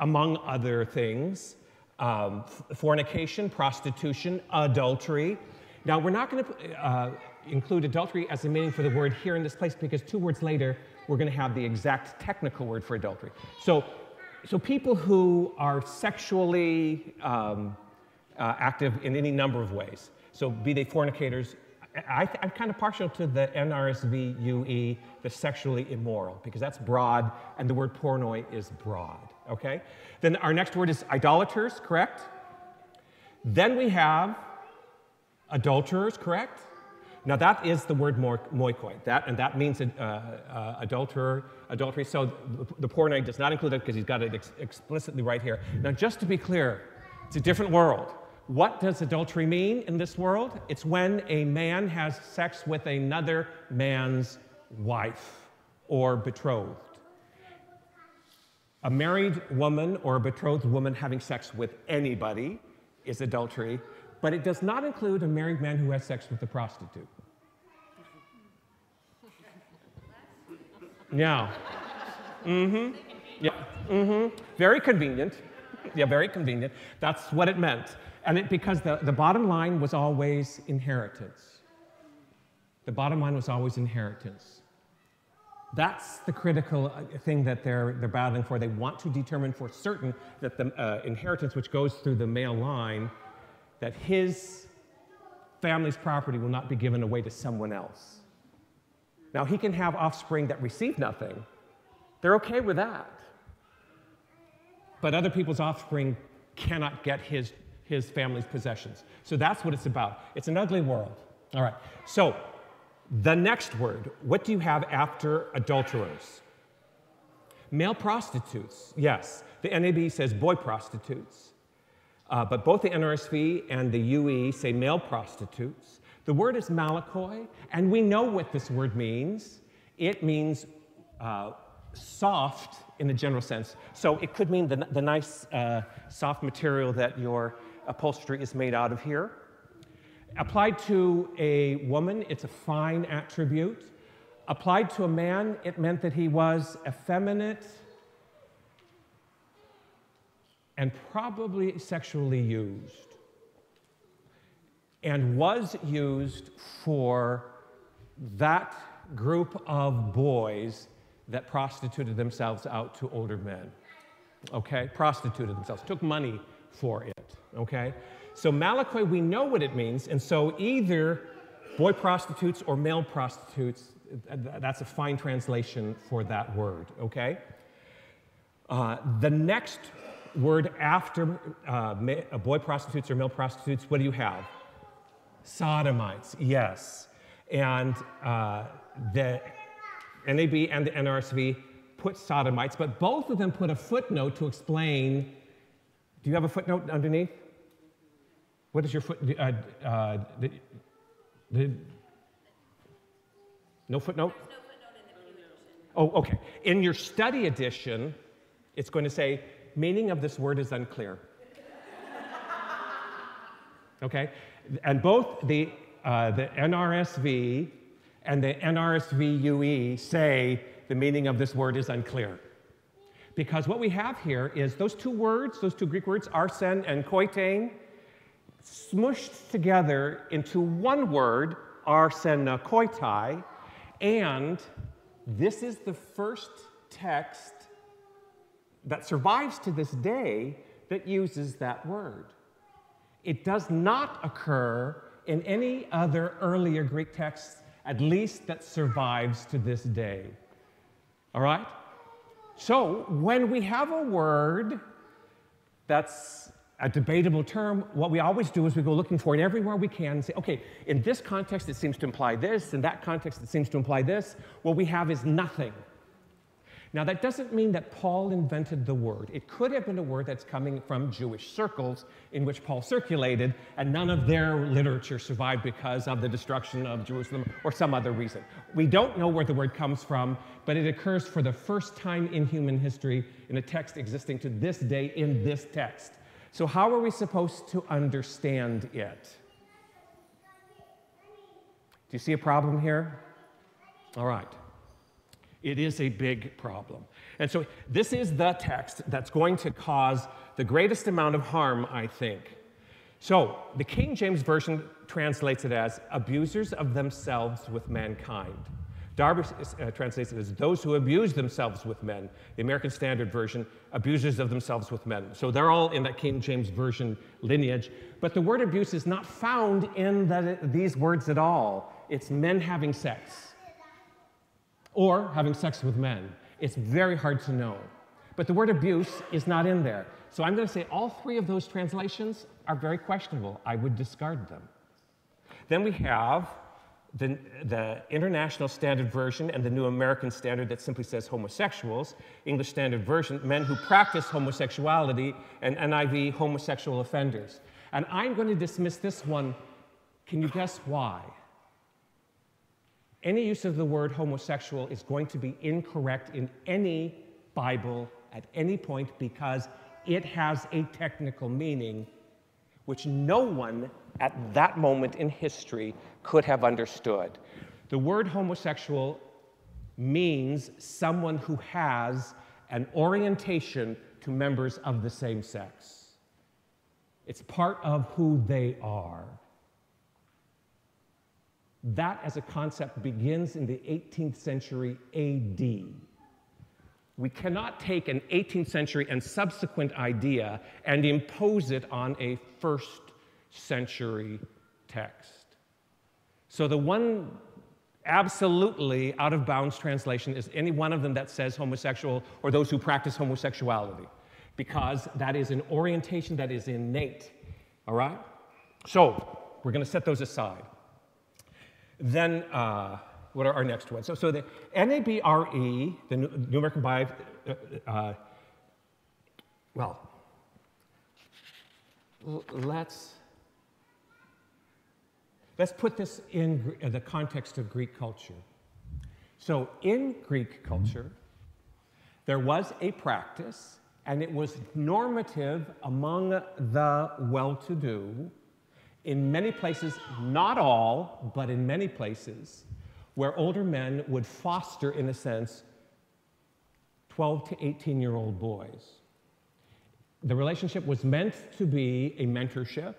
among other things, um, fornication, prostitution, adultery. Now, we're not going to uh, include adultery as a meaning for the word here in this place because two words later, we're going to have the exact technical word for adultery. So, so people who are sexually um, uh, active in any number of ways, so be they fornicators, I, am kind of partial to the NRSV UE, the sexually immoral, because that's broad, and the word pornoi is broad, okay? Then our next word is idolaters, correct? Then we have adulterers, correct? Now that is the word moikoi, that, and that means uh, uh, adulterer, adultery. So the, the pornoi does not include it because he's got it ex explicitly right here. Now just to be clear, it's a different world. What does adultery mean in this world? It's when a man has sex with another man's wife or betrothed. A married woman or a betrothed woman having sex with anybody is adultery, but it does not include a married man who has sex with a prostitute. Yeah. Mm-hmm. Yeah. Mm-hmm. Very convenient. Yeah, very convenient. That's what it meant. And it, because the, the bottom line was always inheritance. The bottom line was always inheritance. That's the critical uh, thing that they're, they're battling for. They want to determine for certain that the uh, inheritance, which goes through the male line, that his family's property will not be given away to someone else. Now, he can have offspring that receive nothing. They're okay with that. But other people's offspring cannot get his, his family's possessions. So that's what it's about. It's an ugly world. All right. So the next word, what do you have after adulterers? Male prostitutes, yes. The NAB says boy prostitutes. Uh, but both the NRSV and the UE say male prostitutes. The word is malakoi, and we know what this word means. It means uh, soft in the general sense. So it could mean the, the nice, uh, soft material that your upholstery is made out of here. Applied to a woman, it's a fine attribute. Applied to a man, it meant that he was effeminate and probably sexually used, and was used for that group of boys that prostituted themselves out to older men. Okay? Prostituted themselves, took money for it. Okay? So Malakoi, we know what it means, and so either boy prostitutes or male prostitutes, that's a fine translation for that word, okay? Uh, the next word after uh, uh, boy prostitutes or male prostitutes, what do you have? Sodomites, yes. And uh, the NAB and the NRSV put sodomites, but both of them put a footnote to explain. Do you have a footnote underneath? What is your foot? Uh, uh, the, the, no footnote? No footnote oh, okay. In your study edition, it's going to say, meaning of this word is unclear. (laughs) okay? And both the, uh, the NRSV and the NRSV UE say the meaning of this word is unclear. Because what we have here is those two words, those two Greek words, arsen and koitain, smushed together into one word, arsenokoitai, and this is the first text that survives to this day that uses that word. It does not occur in any other earlier Greek text, at least that survives to this day. All right? So when we have a word that's a debatable term, what we always do is we go looking for it everywhere we can and say, okay, in this context it seems to imply this, in that context it seems to imply this. What we have is nothing. Now, that doesn't mean that Paul invented the word. It could have been a word that's coming from Jewish circles in which Paul circulated, and none of their literature survived because of the destruction of Jerusalem or some other reason. We don't know where the word comes from, but it occurs for the first time in human history in a text existing to this day in this text. So, how are we supposed to understand it? Do you see a problem here? All right. It is a big problem. And so, this is the text that's going to cause the greatest amount of harm, I think. So, the King James Version translates it as abusers of themselves with mankind. Darby uh, translates it as those who abuse themselves with men. The American Standard Version, abusers of themselves with men. So they're all in that King James Version lineage. But the word abuse is not found in the, these words at all. It's men having sex or having sex with men. It's very hard to know. But the word abuse is not in there. So I'm going to say all three of those translations are very questionable. I would discard them. Then we have the, the, International Standard Version and the New American Standard that simply says homosexuals, English Standard Version, men who practice homosexuality, and NIV, homosexual offenders. And I'm going to dismiss this one. Can you guess why? Any use of the word homosexual is going to be incorrect in any Bible at any point because it has a technical meaning which no one at that moment in history could have understood. The word homosexual means someone who has an orientation to members of the same sex. It's part of who they are. That as a concept begins in the 18th century AD. We cannot take an 18th century and subsequent idea and impose it on a first century text. So the one absolutely out of bounds translation is any one of them that says homosexual or those who practice homosexuality, because that is an orientation that is innate. All right? So we're going to set those aside. Then, uh, what are our next ones? So, so the NABRE, the New American Bible, uh, uh, well, let's let's put this in the context of Greek culture. So, in Greek culture, there was a practice, and it was normative among the well to do. In many places, not all, but in many places, where older men would foster, in a sense, 12 to 18 year old boys. The relationship was meant to be a mentorship,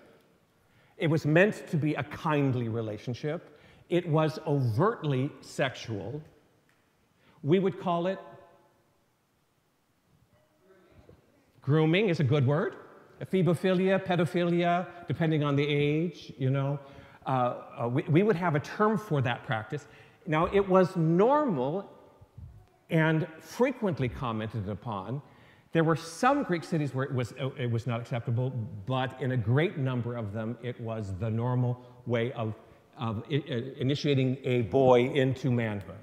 it was meant to be a kindly relationship, it was overtly sexual. We would call it grooming, is a good word. Ephebophilia, pedophilia, depending on the age, you know. Uh, uh, we, we would have a term for that practice. Now, it was normal and frequently commented upon. There were some Greek cities where it was, it was not acceptable, but in a great number of them, it was the normal way of, of initiating a boy into manhood.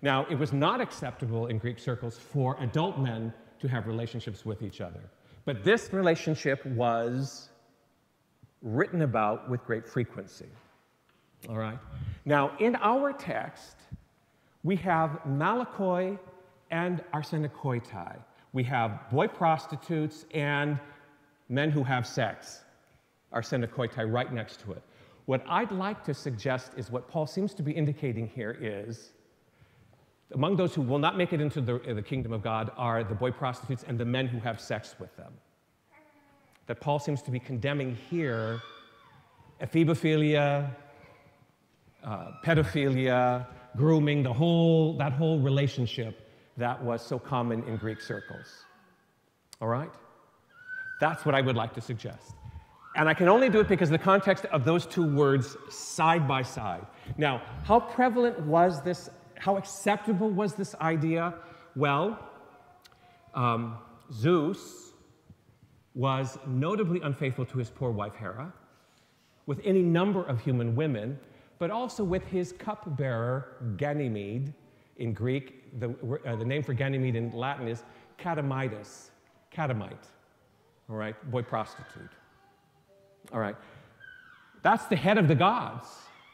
Now, it was not acceptable in Greek circles for adult men to have relationships with each other. But this relationship was written about with great frequency. All right? Now, in our text, we have malakoi and arsenokoitai. We have boy prostitutes and men who have sex, arsenokoitai, right next to it. What I'd like to suggest is what Paul seems to be indicating here is among those who will not make it into the, uh, the kingdom of God are the boy prostitutes and the men who have sex with them. That Paul seems to be condemning here ephebophilia, uh, pedophilia, grooming, the whole, that whole relationship that was so common in Greek circles. All right? That's what I would like to suggest. And I can only do it because the context of those two words side by side. Now, how prevalent was this? How acceptable was this idea? Well, um, Zeus was notably unfaithful to his poor wife Hera, with any number of human women, but also with his cupbearer, Ganymede. In Greek, the, uh, the name for Ganymede in Latin is Catamitus, catamite, all right, boy prostitute. All right, that's the head of the gods.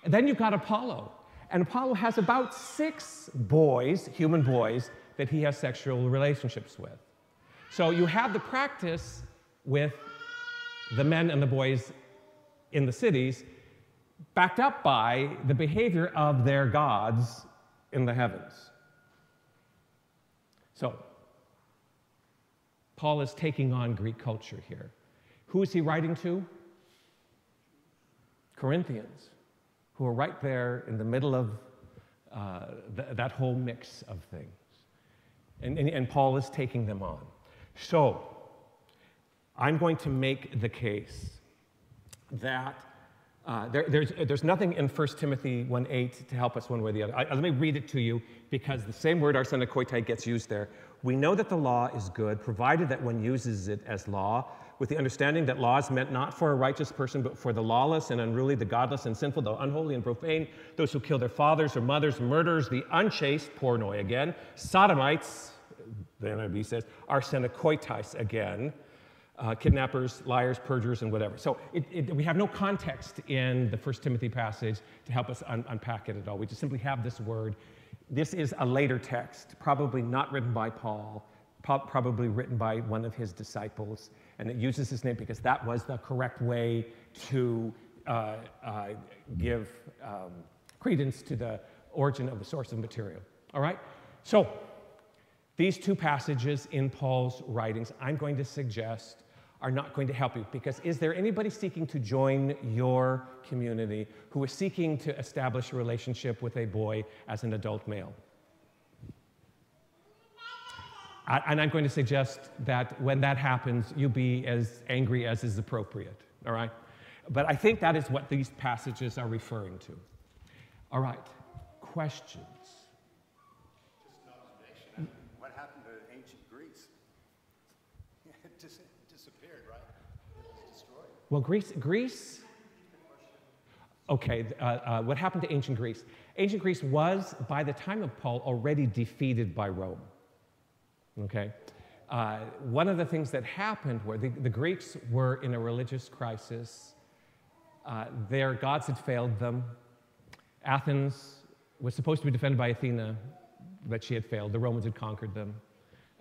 And then you've got Apollo. And Apollo has about six boys, human boys, that he has sexual relationships with. So you have the practice with the men and the boys in the cities, backed up by the behavior of their gods in the heavens. So, Paul is taking on Greek culture here. Who is he writing to? Corinthians, who are right there in the middle of uh, th- that whole mix of things. And, and, and Paul is taking them on. So, I'm going to make the case that uh, there, there's, there's nothing in 1 Timothy 1.8 to help us one way or the other. I, let me read it to you because the same word arsenokoitai gets used there. We know that the law is good, provided that one uses it as law, with the understanding that law is meant not for a righteous person, but for the lawless and unruly, the godless and sinful, the unholy and profane, those who kill their fathers or mothers, murderers, the unchaste, pornoi again, sodomites, the NIV says, arsenokoitais again, uh, kidnappers, liars, perjurers, and whatever. So it, it, we have no context in the First Timothy passage to help us un- unpack it at all. We just simply have this word. This is a later text, probably not written by Paul, probably written by one of his disciples, and it uses his name because that was the correct way to uh, uh, give um, credence to the origin of the source of material. All right? So, these two passages in Paul's writings, I'm going to suggest are not going to help you because is there anybody seeking to join your community who is seeking to establish a relationship with a boy as an adult male? And I'm going to suggest that when that happens, you be as angry as is appropriate, all right? But I think that is what these passages are referring to. All right, questions? Just an observation. I mean, what happened to ancient Greece? It dis- disappeared, right? It was destroyed. Well, Greece, Greece. Okay, uh, uh, what happened to ancient Greece? Ancient Greece was, by the time of Paul, already defeated by Rome. Okay? Uh, one of the things that happened were the, the Greeks were in a religious crisis. Uh, their gods had failed them. Athens was supposed to be defended by Athena, but she had failed. The Romans had conquered them.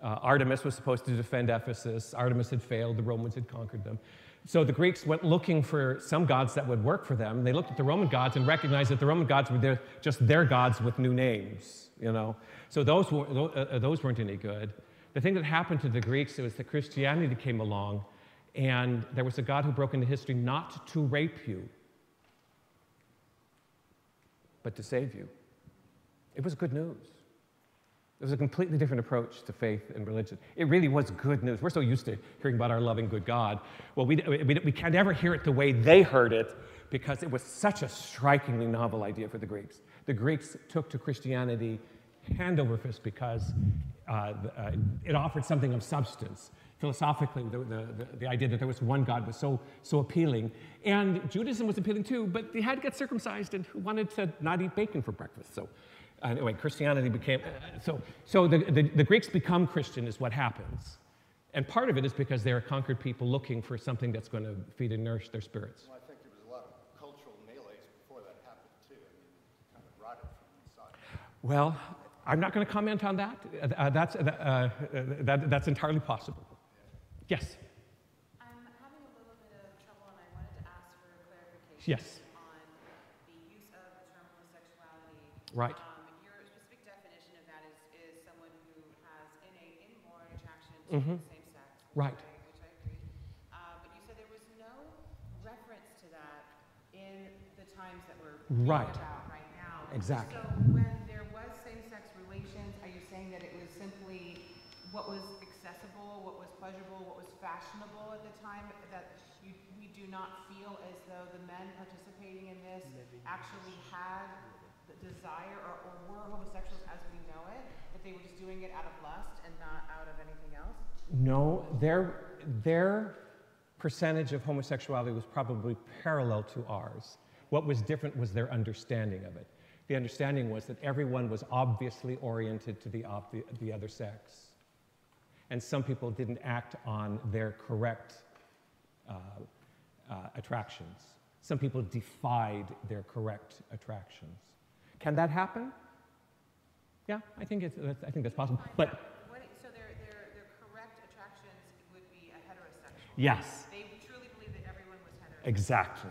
Uh, Artemis was supposed to defend Ephesus. Artemis had failed. The Romans had conquered them. So the Greeks went looking for some gods that would work for them. They looked at the Roman gods and recognized that the Roman gods were their, just their gods with new names, you know. So those, were, uh, those weren't any good. The thing that happened to the Greeks was that Christianity came along, and there was a God who broke into history not to rape you, but to save you. It was good news. It was a completely different approach to faith and religion. It really was good news. We're so used to hearing about our loving, good God. Well, we, we, we can't ever hear it the way they heard it because it was such a strikingly novel idea for the Greeks. The Greeks took to Christianity hand over fist because uh, uh, it offered something of substance. Philosophically, the, the, the, idea that there was one God was so, so appealing. And Judaism was appealing too, but they had to get circumcised and wanted to not eat bacon for breakfast. So, anyway, Christianity became. uh, So, so the, the, the Greeks become Christian, is what happens. And part of it is because they're a conquered people looking for something that's going to feed and nourish their spirits. Well, I think there was a lot of cultural melees before that happened, too. I mean, kind of rotted from inside. Well, I'm not going to comment on that. Uh, that's, uh, uh, that. That's entirely possible. Yes. I'm having a little bit of trouble, and I wanted to ask for clarification. Yes. On the use of the term homosexuality. Right. Um, your specific definition of that is, is someone who has innate, inborn attraction to the same sex. Right. Which I agree. Uh, but you said there was no reference to that in the times that we're Right. about right now. Exactly. So when there was same-sex relations, are you saying that it was simply what was accessible, what was pleasurable, what was fashionable at the time? That you, we do not feel as though the men participating in this actually had the desire or, or were homosexuals as we know it? That they were just doing it out of lust and not out of anything else? No, their, their percentage of homosexuality was probably parallel to ours. What was different was their understanding of it. The understanding was that everyone was obviously oriented to the, the, the other sex. And some people didn't act on their correct uh, uh, attractions. Some people defied their correct attractions. Can that happen? Yeah, I think, it's, that's- I think that's possible. But What, so their, their, their correct attractions would be a heterosexual? yes, They truly believed that everyone was heterosexual? Exactly.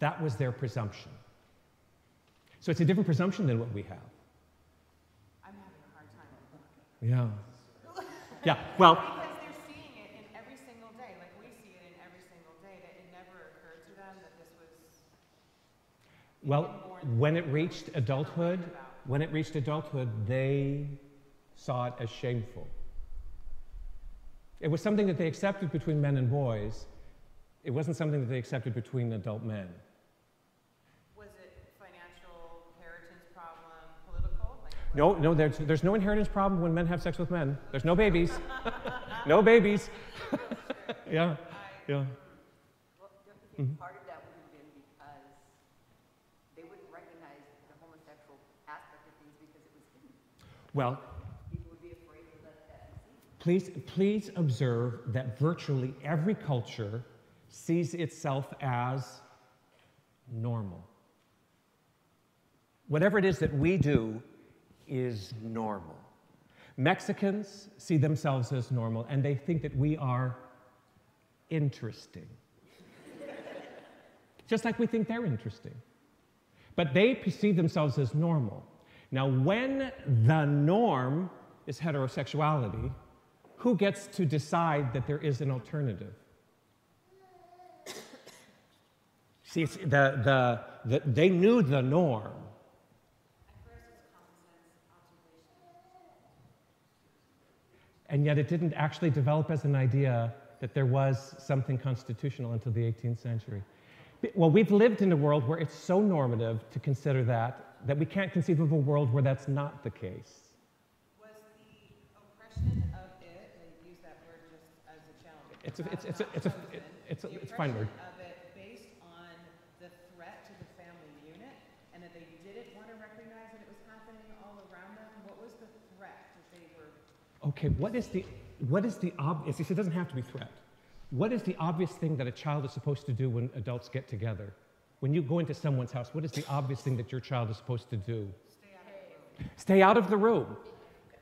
That was their presumption. So it's a different presumption than what we have. I'm having a hard time. Yeah. (laughs) Yeah, well, Because they're seeing it in every single day, like we see it in every single day, that it never occurred to them that this was. well, when it reached adulthood, when it reached adulthood, they saw it as shameful. It was something that they accepted between men and boys. It wasn't something that they accepted between adult men. Was it financial, inheritance problem, political? Like, No, no, there's, there's no inheritance problem when men have sex with men. There's no babies. (laughs) no babies. (laughs) yeah, yeah. Well, don't mm-hmm you think part of that would have been because they wouldn't recognize the homosexual aspect of things because it was hidden? Well, People would be afraid to let that be seen. please, please observe that virtually every culture sees itself as normal. Whatever it is that we do is normal. Mexicans see themselves as normal and they think that we are interesting. Just like we think they're interesting. But they perceive themselves as normal. Now, when the norm is heterosexuality, who gets to decide that there is an alternative? (coughs) See, the, the, the, they knew the norm. And yet it didn't actually develop as an idea that there was something constitutional until the 18th century. Well, we've lived in a world where it's so normative to consider that that we can't conceive of a world where that's not the case. Was the oppression of it, and use that word just as a challenge. It's a, it's, it's, a, it's, a, it's, a, it's a fine word. Of it based on the threat to the family unit, and that they didn't want to recognize that it was happening all around them. What was the threat that they were? Okay, what is the, what is the obvious, it doesn't have to be threat. What is the obvious thing that a child is supposed to do when adults get together? When you go into someone's house, what is the obvious thing that your child is supposed to do? Stay out of the room.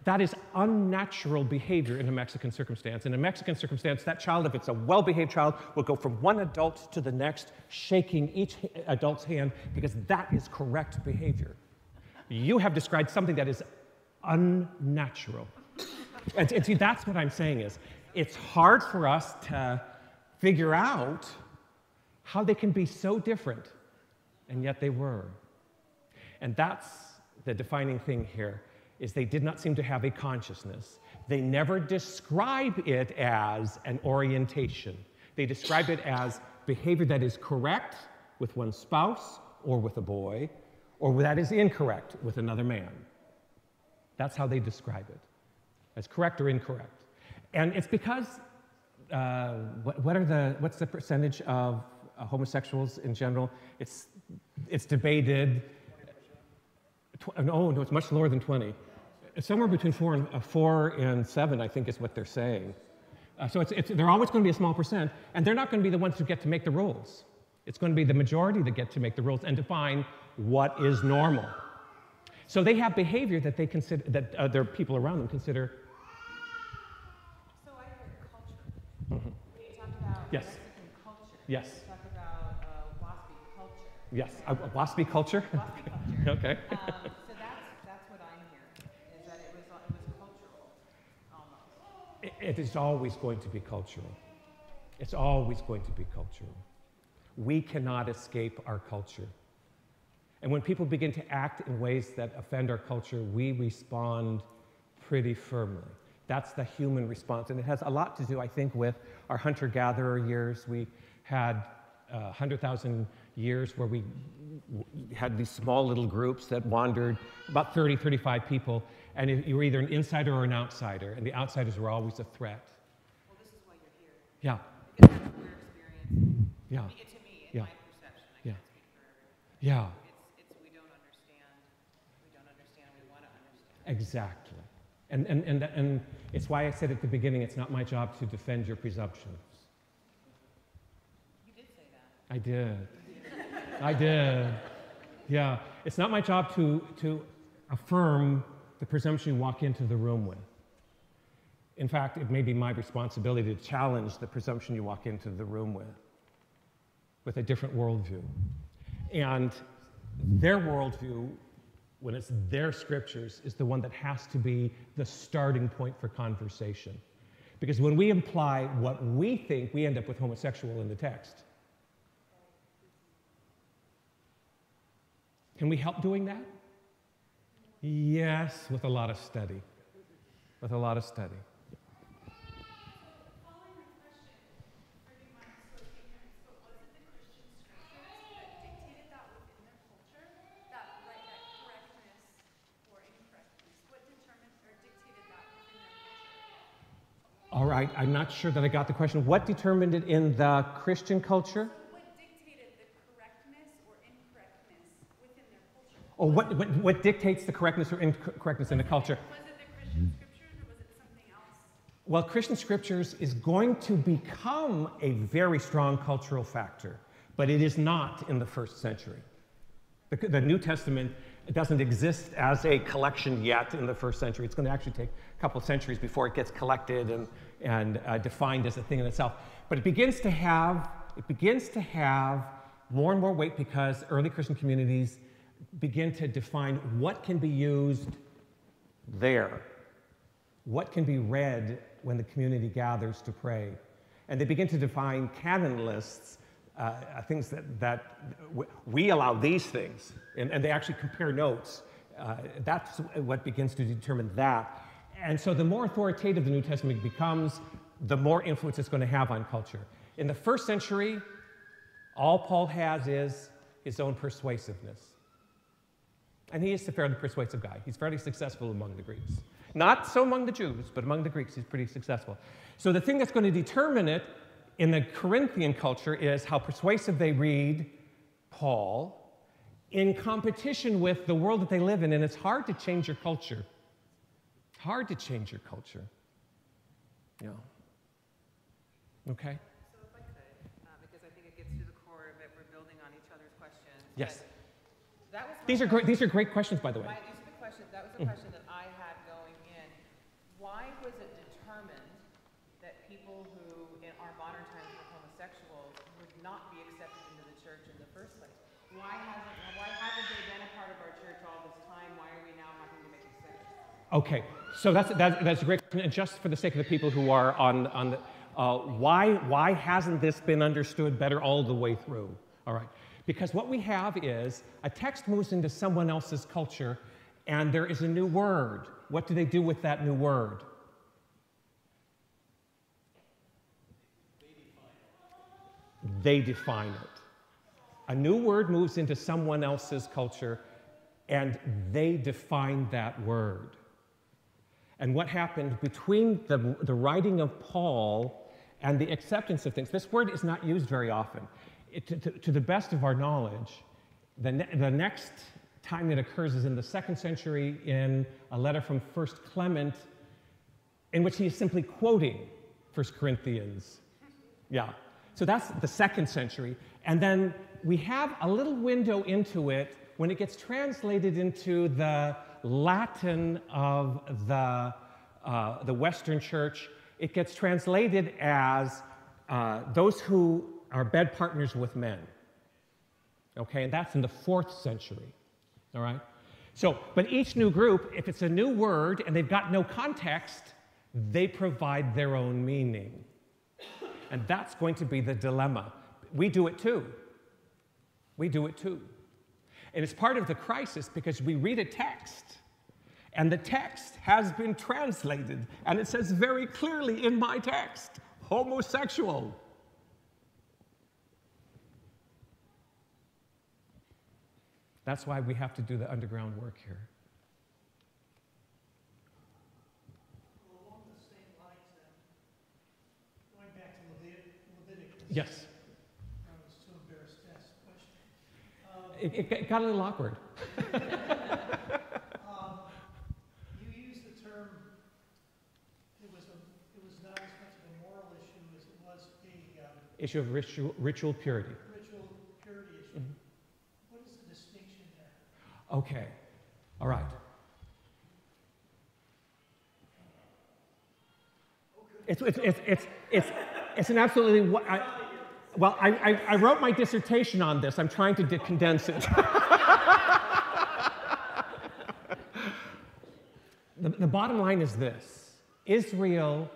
That is unnatural behavior in a Mexican circumstance. In a Mexican circumstance, that child, if it's a well behaved child, will go from one adult to the next, shaking each adult's hand because that is correct behavior. You have described something that is unnatural. And, and see, that's what I'm saying is it's hard for us to figure out how they can be so different, and yet they were. And that's the defining thing here is they did not seem to have a consciousness. They never describe it as an orientation. They describe it as behavior that is correct with one spouse or with a boy, or that is incorrect with another man. That's how they describe it, as correct or incorrect. And it's because, uh, what, what are the, what's the percentage of homosexuals in general? It's, it's debated. Tw- no, no, it's much lower than 20. It's somewhere between four and, uh, four and seven, I think, is what they're saying. Uh, so it's, it's, they're always going to be a small percent, and they're not going to be the ones who get to make the rules. It's going to be the majority that get to make the rules and define what is normal. So they have behavior that they consider that other people around them consider. So I heard culture. When you talk about Yes. Yes. You talk about uh, WASPy culture. Yes, a waspy culture. WASPy culture. (laughs) okay. Um, so that's, that's what I'm hearing, is that it was, it was cultural, almost. It- it is always going to be cultural. It's always going to be cultural. We cannot escape our culture. And when people begin to act in ways that offend our culture, we respond pretty firmly. That's the human response. And it has a lot to do, I think, with our hunter gatherer years. We had uh, 100,000 years where we had these small little groups that wandered, about 30, 35 people, and you you were either an insider or an outsider, and the outsiders were always a threat. Well, this is why you're here, Yeah, because that's we're yeah, I mean, To me, in Yeah. my perception, I Yeah. can't speak for everyone. yeah, It's, it's, we don't understand, we don't understand, we want to understand. exactly. And, and, and, and it's why I said at the beginning it's not my job to defend your presumptions. You did say that. I did. I did. Yeah. It's not my job to, to affirm the presumption you walk into the room with. In fact, it may be my responsibility to challenge the presumption you walk into the room with, with a different worldview. And their worldview, when it's their scriptures, is the one that has to be the starting point for conversation. Because when we imply what we think, we end up with homosexual in the text. Can we help doing that? Yes, with a lot of study. With a lot of study. All right, I'm not sure that I got the question. What determined it in the Christian culture? What dictated the correctness or incorrectness within their culture? Or what, what, what dictates the correctness or incorrectness in the culture? Was it the Christian scriptures or was it something else? Well, Christian scriptures is going to become a very strong cultural factor, but it is not in the first century. The, the New Testament doesn't exist as a collection yet in the first century. It's going to actually take a couple of centuries before it gets collected and, and uh, defined as a thing in itself. But it begins to have it begins to have more and more weight because early Christian communities begin to define what can be used there what can be read when the community gathers to pray. And they begin to define canon lists, uh, uh, things that, that we allow these things, and, and they actually compare notes. Uh, that's what begins to determine that. And so the more authoritative the New Testament becomes, the more influence it's going to have on culture. In the first century, all Paul has is his own persuasiveness. And he is a fairly persuasive guy. He's fairly successful among the Greeks. Not so among the Jews, but among the Greeks, he's pretty successful. So the thing that's going to determine it in the Corinthian culture is how persuasive they read Paul in competition with the world that they live in. And it's hard to change your culture. Hard to change your culture. Yeah. Okay? So if I could, uh, because I think it gets to the core of it, we're building on each other's questions. Yes. but That was. my These are great, these are great questions, by the way. My, these are the questions, that was the question that I had going in. Why was it determined that people who in our modern times were homosexuals would not be accepted into the church in the first place? Why hasn't, why haven't they been a part of our church all this time? Why are we now having to make exceptions? Okay, so that's, that's, that's a great question. And just for the sake of the people who are on, on the, uh, why, why hasn't this been understood better all the way through? All right, because what we have is a text moves into someone else's culture and there is a new word. What do they do with that new word? They define it. A new word moves into someone else's culture and they define that word. And what happened between the, the writing of Paul and the acceptance of things, this word is not used very often. To, to the best of our knowledge, the, ne- the next time it occurs is in the second century in a letter from First Clement, in which he is simply quoting First Corinthians. Yeah. So that's the second century. And then we have a little window into it when it gets translated into the Latin of the, uh, the Western Church. It gets translated as uh, those who are bed partners with men. Okay, and that's in the fourth century. All right? So, but each new group, if it's a new word and they've got no context, they provide their own meaning. And that's going to be the dilemma. We do it too. We do it too. And it's part of the crisis because we read a text and the text has been translated and it says very clearly in my text homosexual. That's why we have to do the underground work here. Well, along the same lines then, going back to Levit- Leviticus. Yes, I was too embarrassed to ask the question. it, it got a little awkward. (laughs) Um, You used the term, it was a, it was not as much of a moral issue as it was a um, Issue of ritual, ritual purity. ritual purity issue. What is the distinction there? Okay, all right. It's, it's, it's, it's, it's, it's an absolutely, I, well, I, I, I wrote my dissertation on this. I'm trying to de- condense it. (laughs) the, the bottom line is this Israel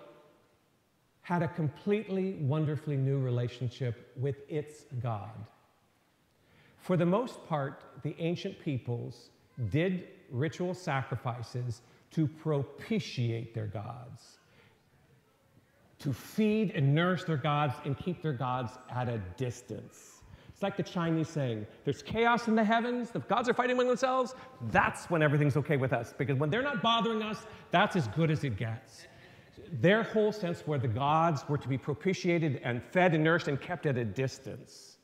had a completely wonderfully new relationship with its God. For the most part, the ancient peoples did ritual sacrifices to propitiate their gods, to feed and nourish their gods and keep their gods at a distance. It's like the Chinese saying, there's chaos in the heavens, the gods are fighting among themselves, that's when everything's okay with us. Because when they're not bothering us, that's as good as it gets. Their whole sense were the gods were to be propitiated and fed and nourished and kept at a distance.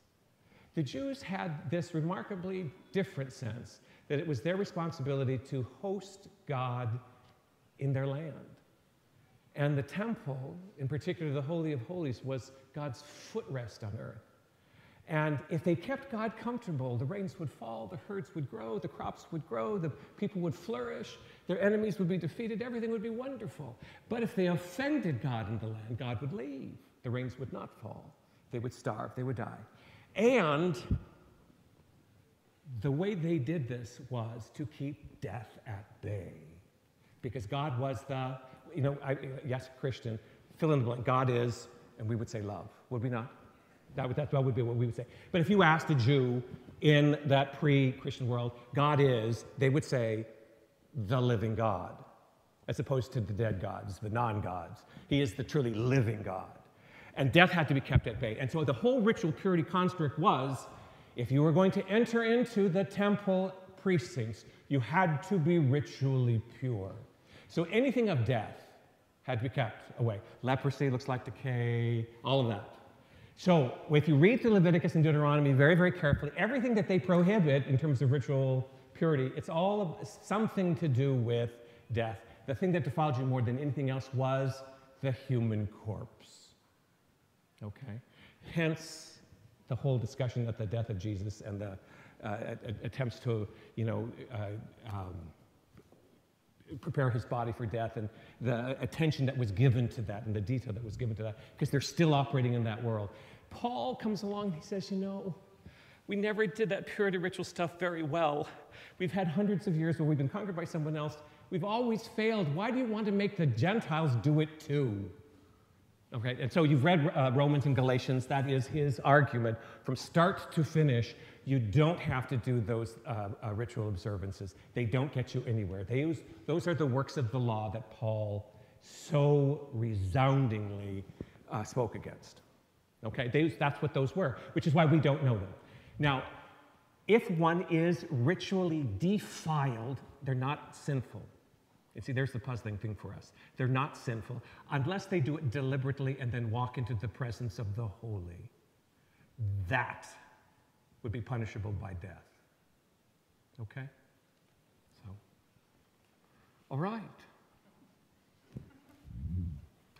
The Jews had this remarkably different sense that it was their responsibility to host God in their land. And the temple, in particular the Holy of Holies, was God's footrest on earth. And if they kept God comfortable, the rains would fall, the herds would grow, the crops would grow, the people would flourish, their enemies would be defeated, everything would be wonderful. But if they offended God in the land, God would leave. The rains would not fall. They would starve, they would die. And the way they did this was to keep death at bay. Because God was the, you know, I, yes, Christian, fill in the blank. God is, and we would say love, would we not? That would, that would be what we would say. But if you asked a Jew in that pre Christian world, God is, they would say, the living God, as opposed to the dead gods, the non gods. He is the truly living God. And death had to be kept at bay. And so the whole ritual purity construct was if you were going to enter into the temple precincts, you had to be ritually pure. So anything of death had to be kept away. Leprosy looks like decay, all of that. So if you read through Leviticus and Deuteronomy very, very carefully, everything that they prohibit in terms of ritual purity, it's all something to do with death. The thing that defiled you more than anything else was the human corpse. Okay? Hence the whole discussion of the death of Jesus and the uh, attempts to, you know, uh, um, prepare his body for death and the attention that was given to that and the detail that was given to that because they're still operating in that world. Paul comes along and he says, You know, we never did that purity ritual stuff very well. We've had hundreds of years where we've been conquered by someone else. We've always failed. Why do you want to make the Gentiles do it too? Okay, and so you've read uh, Romans and Galatians. That is his argument from start to finish. You don't have to do those uh, uh, ritual observances. They don't get you anywhere. They use, those are the works of the law that Paul so resoundingly uh, spoke against. Okay, they, that's what those were, which is why we don't know them. Now, if one is ritually defiled, they're not sinful. You see, there's the puzzling thing for us. They're not sinful unless they do it deliberately and then walk into the presence of the holy. That would be punishable by death. Okay? So, all right.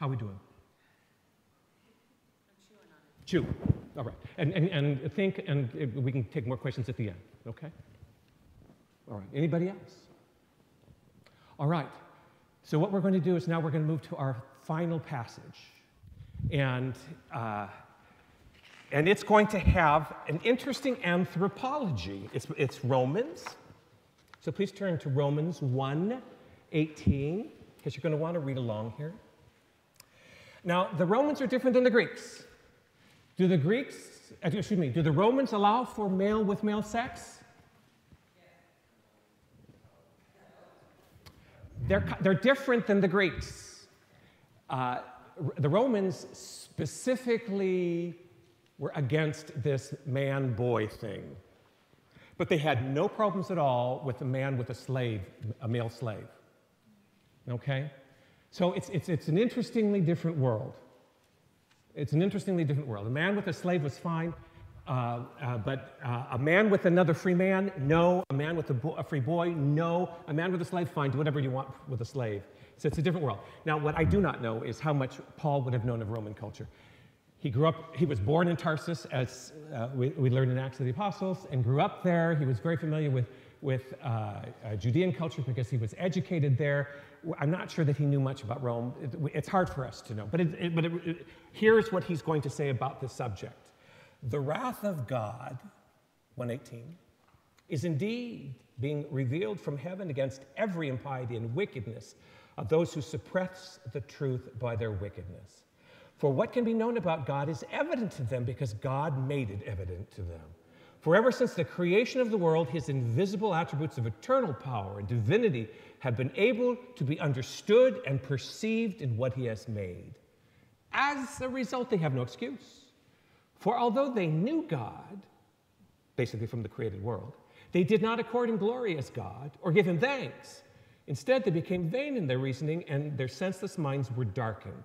How are we doing? Chew. All right. And, and, and think, and we can take more questions at the end. Okay? All right. Anybody else? All right. So, what we're going to do is now we're going to move to our final passage. And uh, and it's going to have an interesting anthropology. It's, it's Romans. So please turn to Romans 1 18, because you're going to want to read along here. Now, the Romans are different than the Greeks. Do the Greeks, uh, excuse me, do the Romans allow for male with male sex? They're, they're different than the Greeks. Uh, the Romans specifically were against this man boy thing. But they had no problems at all with a man with a slave, a male slave. Okay? So it's, it's, it's an interestingly different world. It's an interestingly different world. A man with a slave was fine, uh, uh, but uh, a man with another free man, no. A man with a, bo- a, free boy, no. A man with a slave, fine. Do whatever you want with a slave. So it's a different world. Now, what I do not know is how much Paul would have known of Roman culture. He grew up, he was born in Tarsus, as uh, we, we learned in Acts of the Apostles, and grew up there. He was very familiar with, with Judean culture because he was educated there. I'm not sure that he knew much about Rome. It, it's hard for us to know. But, it, it, but here's what he's going to say about this subject The wrath of God, 118, is indeed being revealed from heaven against every impiety and wickedness of those who suppress the truth by their wickedness. For what can be known about God is evident to them because God made it evident to them. For ever since the creation of the world, his invisible attributes of eternal power and divinity have been able to be understood and perceived in what he has made. As a result, they have no excuse. For although they knew God, basically from the created world, they did not accord him glory as God or give him thanks. Instead, they became vain in their reasoning and their senseless minds were darkened.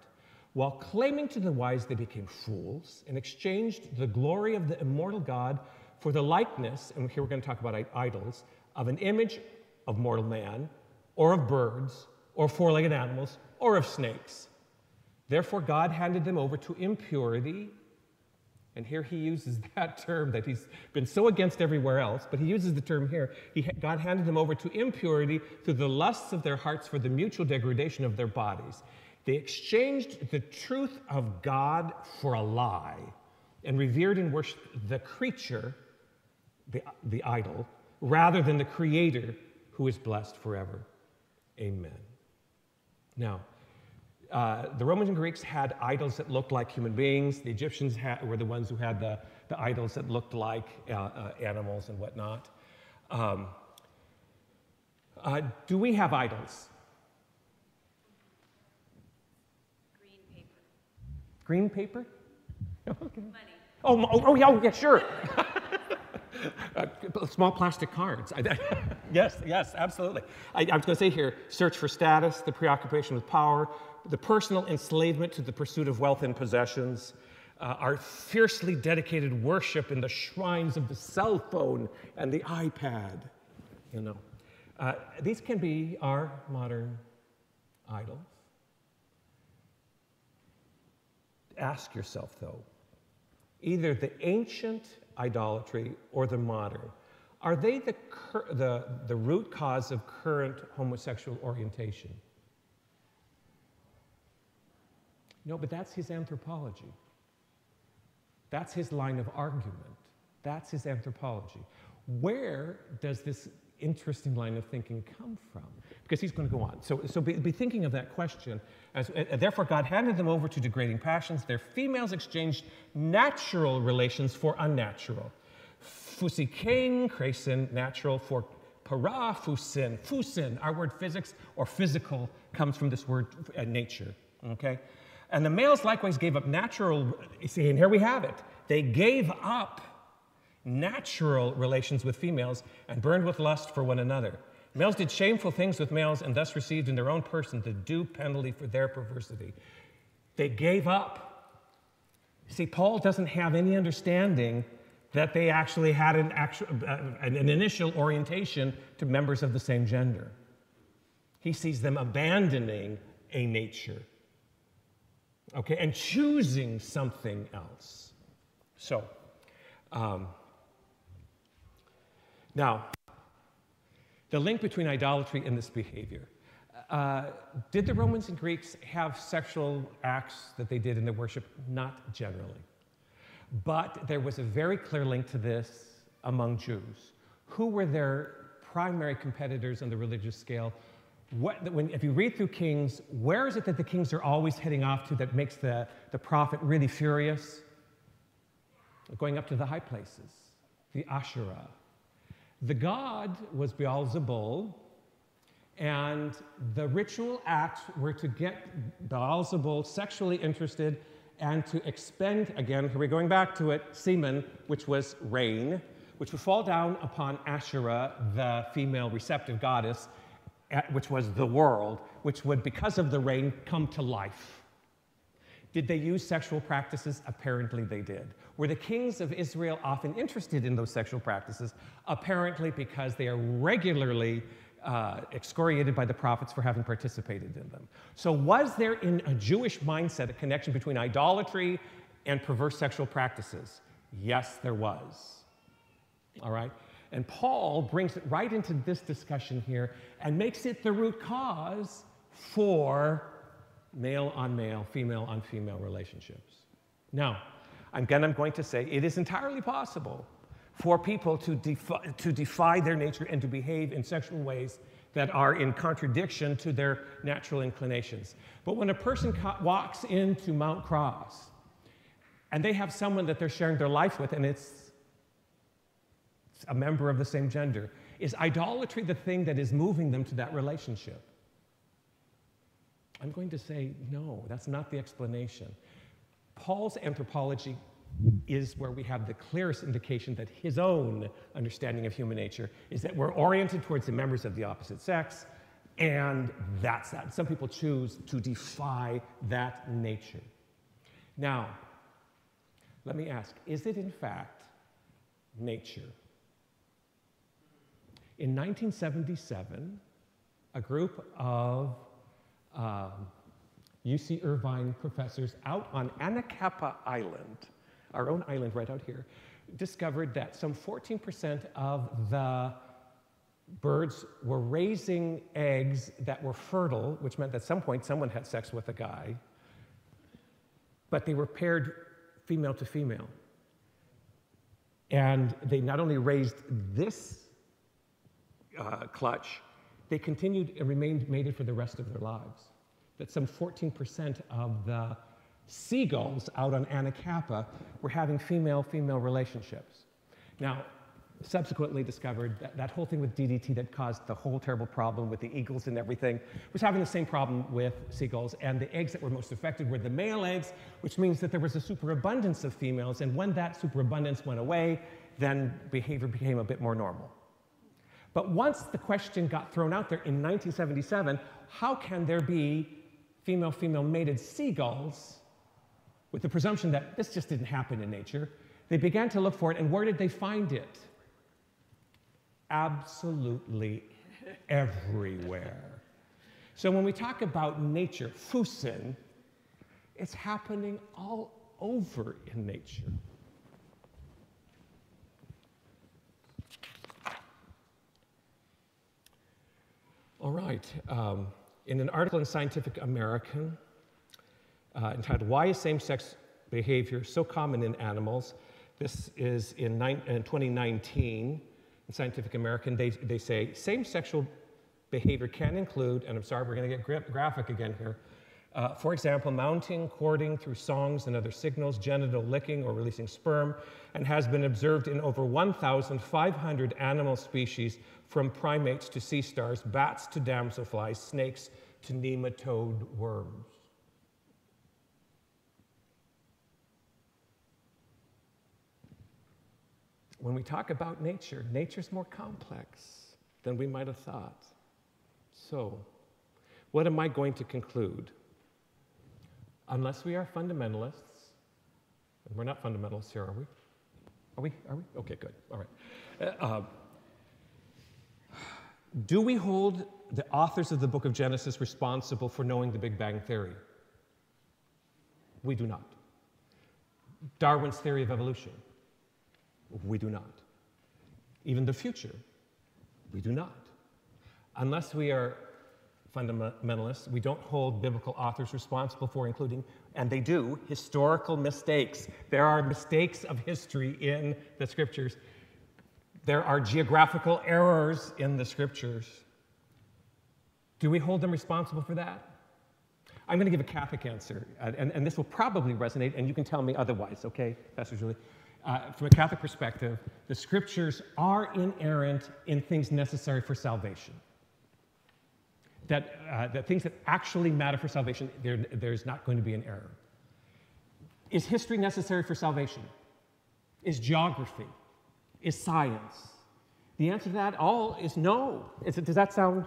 While claiming to the wise, they became fools and exchanged the glory of the immortal God for the likeness, and here we're going to talk about idols, of an image of mortal man, or of birds, or four legged animals, or of snakes. Therefore, God handed them over to impurity. And here he uses (laughs) that term that he's been so against everywhere else, but he uses the term here. He, God handed them over to impurity through the lusts of their hearts for the mutual degradation of their bodies. They exchanged the truth of God for a lie and revered and worshiped the creature, the, the idol, rather than the creator who is blessed forever. Amen. Now, Uh, the Romans and Greeks had idols that looked like human beings. The Egyptians had, were the ones who had the, the idols that looked like uh, uh, animals and whatnot. Um, uh, do we have idols? Green paper. Green paper? (laughs) okay. Money. Oh, oh, oh, yeah, yeah, sure. (laughs) uh, small plastic cards. (laughs) yes, yes, absolutely. I, I was going to say here search for status, the preoccupation with power, the personal enslavement to the pursuit of wealth and possessions, uh, our fiercely dedicated worship in the shrines of the cell phone and the iPad. You know, uh, these can be our modern idols. Ask yourself, though, either the ancient idolatry or the modern, are they the, the, the root cause of current homosexual orientation? No, but that's his anthropology. That's his line of argument. That's his anthropology. Where does this interesting line of thinking come from? Because he's going to go on. So, so be, be thinking of that question. As, uh, therefore, God handed them over to degrading passions. Their females exchanged natural relations for unnatural. Fusikein, kresin, natural, for para, fusin. Fusin, our word physics or physical, comes from this word uh, nature. Okay? And the males likewise gave up natural, see, and here we have it. They gave up natural relations with females and burned with lust for one another. Males did shameful things with males and thus received in their own person the due penalty for their perversity. They gave up. See, Paul doesn't have any understanding that they actually had an, actual, uh, an initial orientation to members of the same gender. He sees them abandoning a nature okay, and choosing something else. So, um, now, the link between idolatry and this behavior. Uh, did the Romans and Greeks have sexual acts that they did in their worship? Not generally. But there was a very clear link to this among Jews. Who were their primary competitors on the religious scale? What, when, if you read through Kings, where is it that the kings are always heading off to that makes the, the prophet really furious? Going up to the high places, the Asherah. The god was Beelzebul, and the ritual acts were to get Beelzebul sexually interested and to expend, again, here we're going back to it, semen, which was rain, which would fall down upon Asherah, the female receptive goddess, which was the world, which would, because of the rain, come to life. Did they use sexual practices? Apparently they did. Were the kings of Israel often interested in those sexual practices? Apparently because they are regularly uh, excoriated by the prophets for having participated in them. So, was there in a Jewish mindset a connection between idolatry and perverse sexual practices? Yes, there was. All right? And Paul brings it right into this discussion here and makes it the root cause for male on male, female on female relationships. Now, again, I'm going to say it is entirely possible for people to defy, to defy their nature and to behave in sexual ways that are in contradiction to their natural inclinations. But when a person co- walks into Mount Cross and they have someone that they're sharing their life with, and it's a member of the same gender. Is idolatry the thing that is moving them to that relationship? I'm going to say no, that's not the explanation. Paul's anthropology is where we have the clearest indication that his own understanding of human nature is that we're oriented towards the members of the opposite sex, and that's that. Some people choose to defy that nature. Now, let me ask is it in fact nature? In 1977, a group of um, UC Irvine professors out on Anacapa Island, our own island right out here, discovered that some 14% of the birds were raising eggs that were fertile, which meant that at some point someone had sex with a guy, but they were paired female to female. And they not only raised this uh, clutch, they continued and remained mated for the rest of their lives. that some 14% of the seagulls out on Anacapa were having female female relationships. Now, subsequently discovered that that whole thing with DDT that caused the whole terrible problem with the eagles and everything was having the same problem with seagulls. And the eggs that were most affected were the male eggs, which means that there was a superabundance of females. And when that superabundance went away, then behavior became a bit more normal. But once the question got thrown out there in 1977, how can there be female female mated seagulls with the presumption that this just didn't happen in nature? They began to look for it, and where did they find it? Absolutely (laughs) everywhere. So when we talk about nature, Fusin, it's happening all over in nature. All right. Um, in an article in Scientific American uh, entitled Why is Same Sex Behavior So Common in Animals? This is in, in 2019 in Scientific American. They, they say same sexual behavior can include, and I'm sorry, we're going to get gra- graphic again here. Uh, for example, mounting, courting through songs and other signals, genital licking or releasing sperm, and has been observed in over 1,500 animal species from primates to sea stars, bats to damselflies, snakes to nematode worms. When we talk about nature, nature's more complex than we might have thought. So, what am I going to conclude? Unless we are fundamentalists, and we're not fundamentalists here, are we? Are we? Are we? Okay, good. All right. Uh, uh, do we hold the authors of the book of Genesis responsible for knowing the Big Bang Theory? We do not. Darwin's theory of evolution? We do not. Even the future? We do not. Unless we are fundamentalists, we don't hold biblical authors responsible for including, and they do, historical mistakes. There are mistakes of history in the scriptures. There are geographical errors in the scriptures. Do we hold them responsible for that? I'm going to give a Catholic answer, and, and this will probably resonate, and you can tell me otherwise, okay, Pastor Julie? Uh, from a Catholic perspective, the scriptures are inerrant in things necessary for salvation. That, uh, that things that actually matter for salvation, there, there's not going to be an error. Is history necessary for salvation? Is geography? Is science? The answer to that all is no. Is it, does that sound?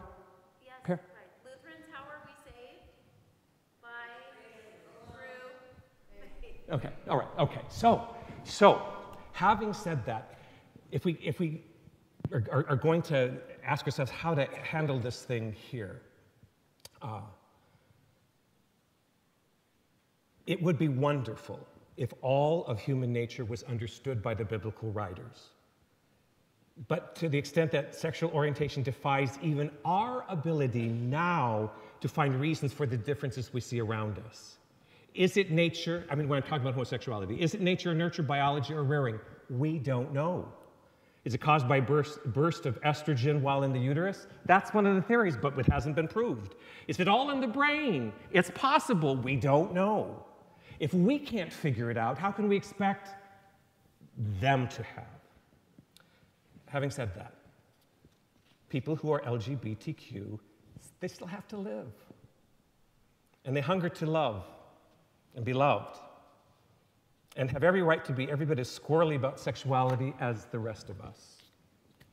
Yes, Fair. right. Lutherans, how are we saved? By, through. Okay, all right, okay. So, so having said that, if we, if we are, are, are going to ask ourselves how to handle this thing here, uh, it would be wonderful if all of human nature was understood by the biblical writers. But to the extent that sexual orientation defies even our ability now to find reasons for the differences we see around us. Is it nature? I mean, when I'm talking about homosexuality, is it nature or nurture, biology or rearing? We don't know. Is it caused by burst, burst of estrogen while in the uterus? That's one of the theories, but it hasn't been proved. Is it all in the brain? It's possible. We don't know. If we can't figure it out, how can we expect them to have? Having said that, people who are LGBTQ, they still have to live. And they hunger to love and be loved and have every right to be every bit as squirrely about sexuality as the rest of us.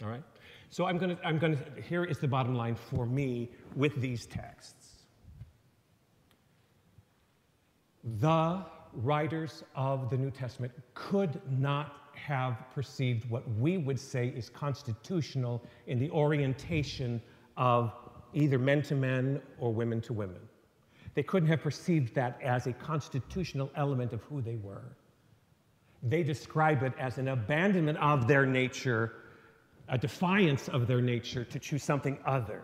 All right? So I'm going to, I'm going to, here is the bottom line for me with these texts. The writers of the New Testament could not have perceived what we would say is constitutional in the orientation of either men to men or women to women. They couldn't have perceived that as a constitutional element of who they were. They describe it as an abandonment of their nature, a defiance of their nature to choose something other.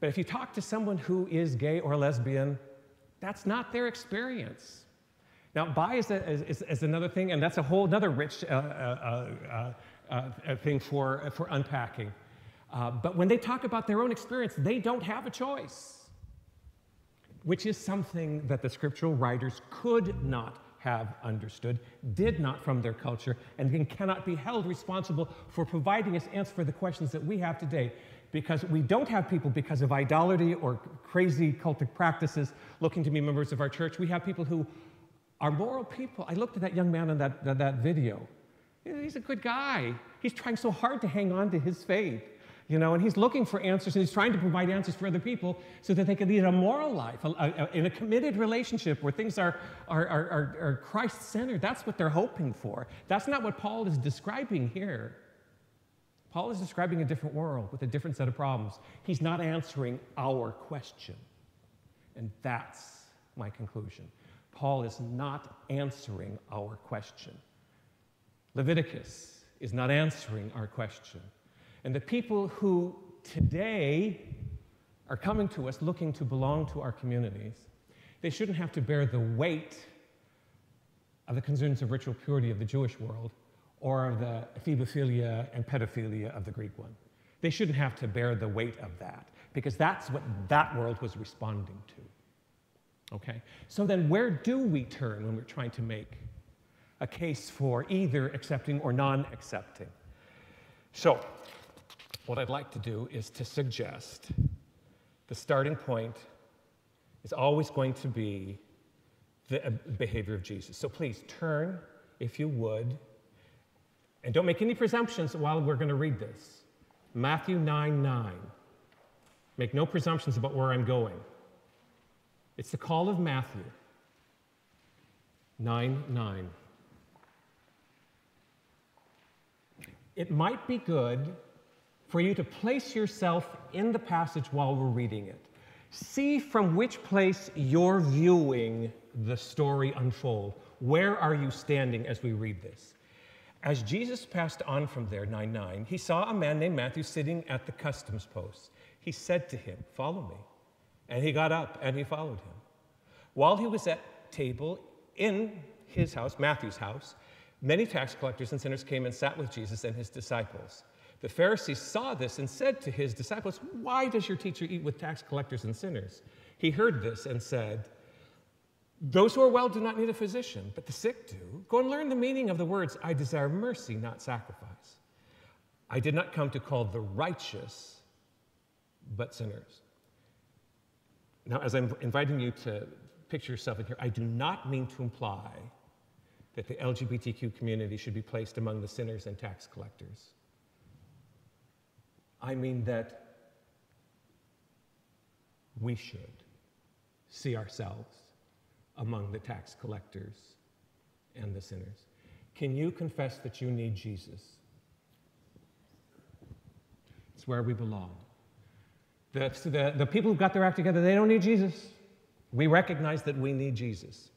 But if you talk to someone who is gay or lesbian, that's not their experience. Now, bi is, a, is, is another thing, and that's a whole other rich uh, uh, uh, uh, thing for, for unpacking. Uh, but when they talk about their own experience, they don't have a choice. which is something that the scriptural writers could not have understood, did not from their culture, and cannot be held responsible for providing us answers for the questions that we have today. Because we don't have people because of idolatry or crazy cultic practices looking to be members of our church. We have people who are moral people. I looked at that young man in that, that, that video. He's a good guy. He's trying so hard to hang on to his faith, you know, and he's looking for answers and he's trying to provide answers for other people so that they can lead a moral life, a, a- in a committed relationship where things are, are, are, are, are Christ centered. That's what they're hoping for. That's not what Paul is describing here. Paul is describing a different world with a different set of problems. He's not answering our question. And that's my conclusion. Paul is not answering our question. Leviticus is not answering our question. And the people who today are coming to us looking to belong to our communities, they shouldn't have to bear the weight of the concerns of ritual purity of the Jewish world or of the ephebophilia and pedophilia of the Greek one. They shouldn't have to bear the weight of that because that's what that world was responding to. Okay? So then, where do we turn when we're trying to make a case for either accepting or non accepting? So, what I'd like to do is to suggest the starting point is always going to be the uh, behavior of Jesus. So please turn, if you would, and don't make any presumptions while we're going to read this. Matthew 9 9. Make no presumptions about where I'm going. It's the call of Matthew 9 9. It might be good for you to place yourself in the passage while we're reading it. See from which place you're viewing the story unfold. Where are you standing as we read this? As Jesus passed on from there, 9 9, he saw a man named Matthew sitting at the customs post. He said to him, Follow me. And he got up and he followed him. While he was at table in his house, Matthew's house, many tax collectors and sinners came and sat with Jesus and his disciples. The Pharisees saw this and said to his disciples, Why does your teacher eat with tax collectors and sinners? He heard this and said, Those who are well do not need a physician, but the sick do. Go and learn the meaning of the words, I desire mercy, not sacrifice. I did not come to call the righteous, but sinners. Now, as I'm inviting you to picture yourself in here, I do not mean to imply that the LGBTQ community should be placed among the sinners and tax collectors. I mean that we should see ourselves among the tax collectors and the sinners. Can you confess that you need Jesus? It's where we belong. The, the, the people who've got their act together, they don't need Jesus. We recognize that we need Jesus.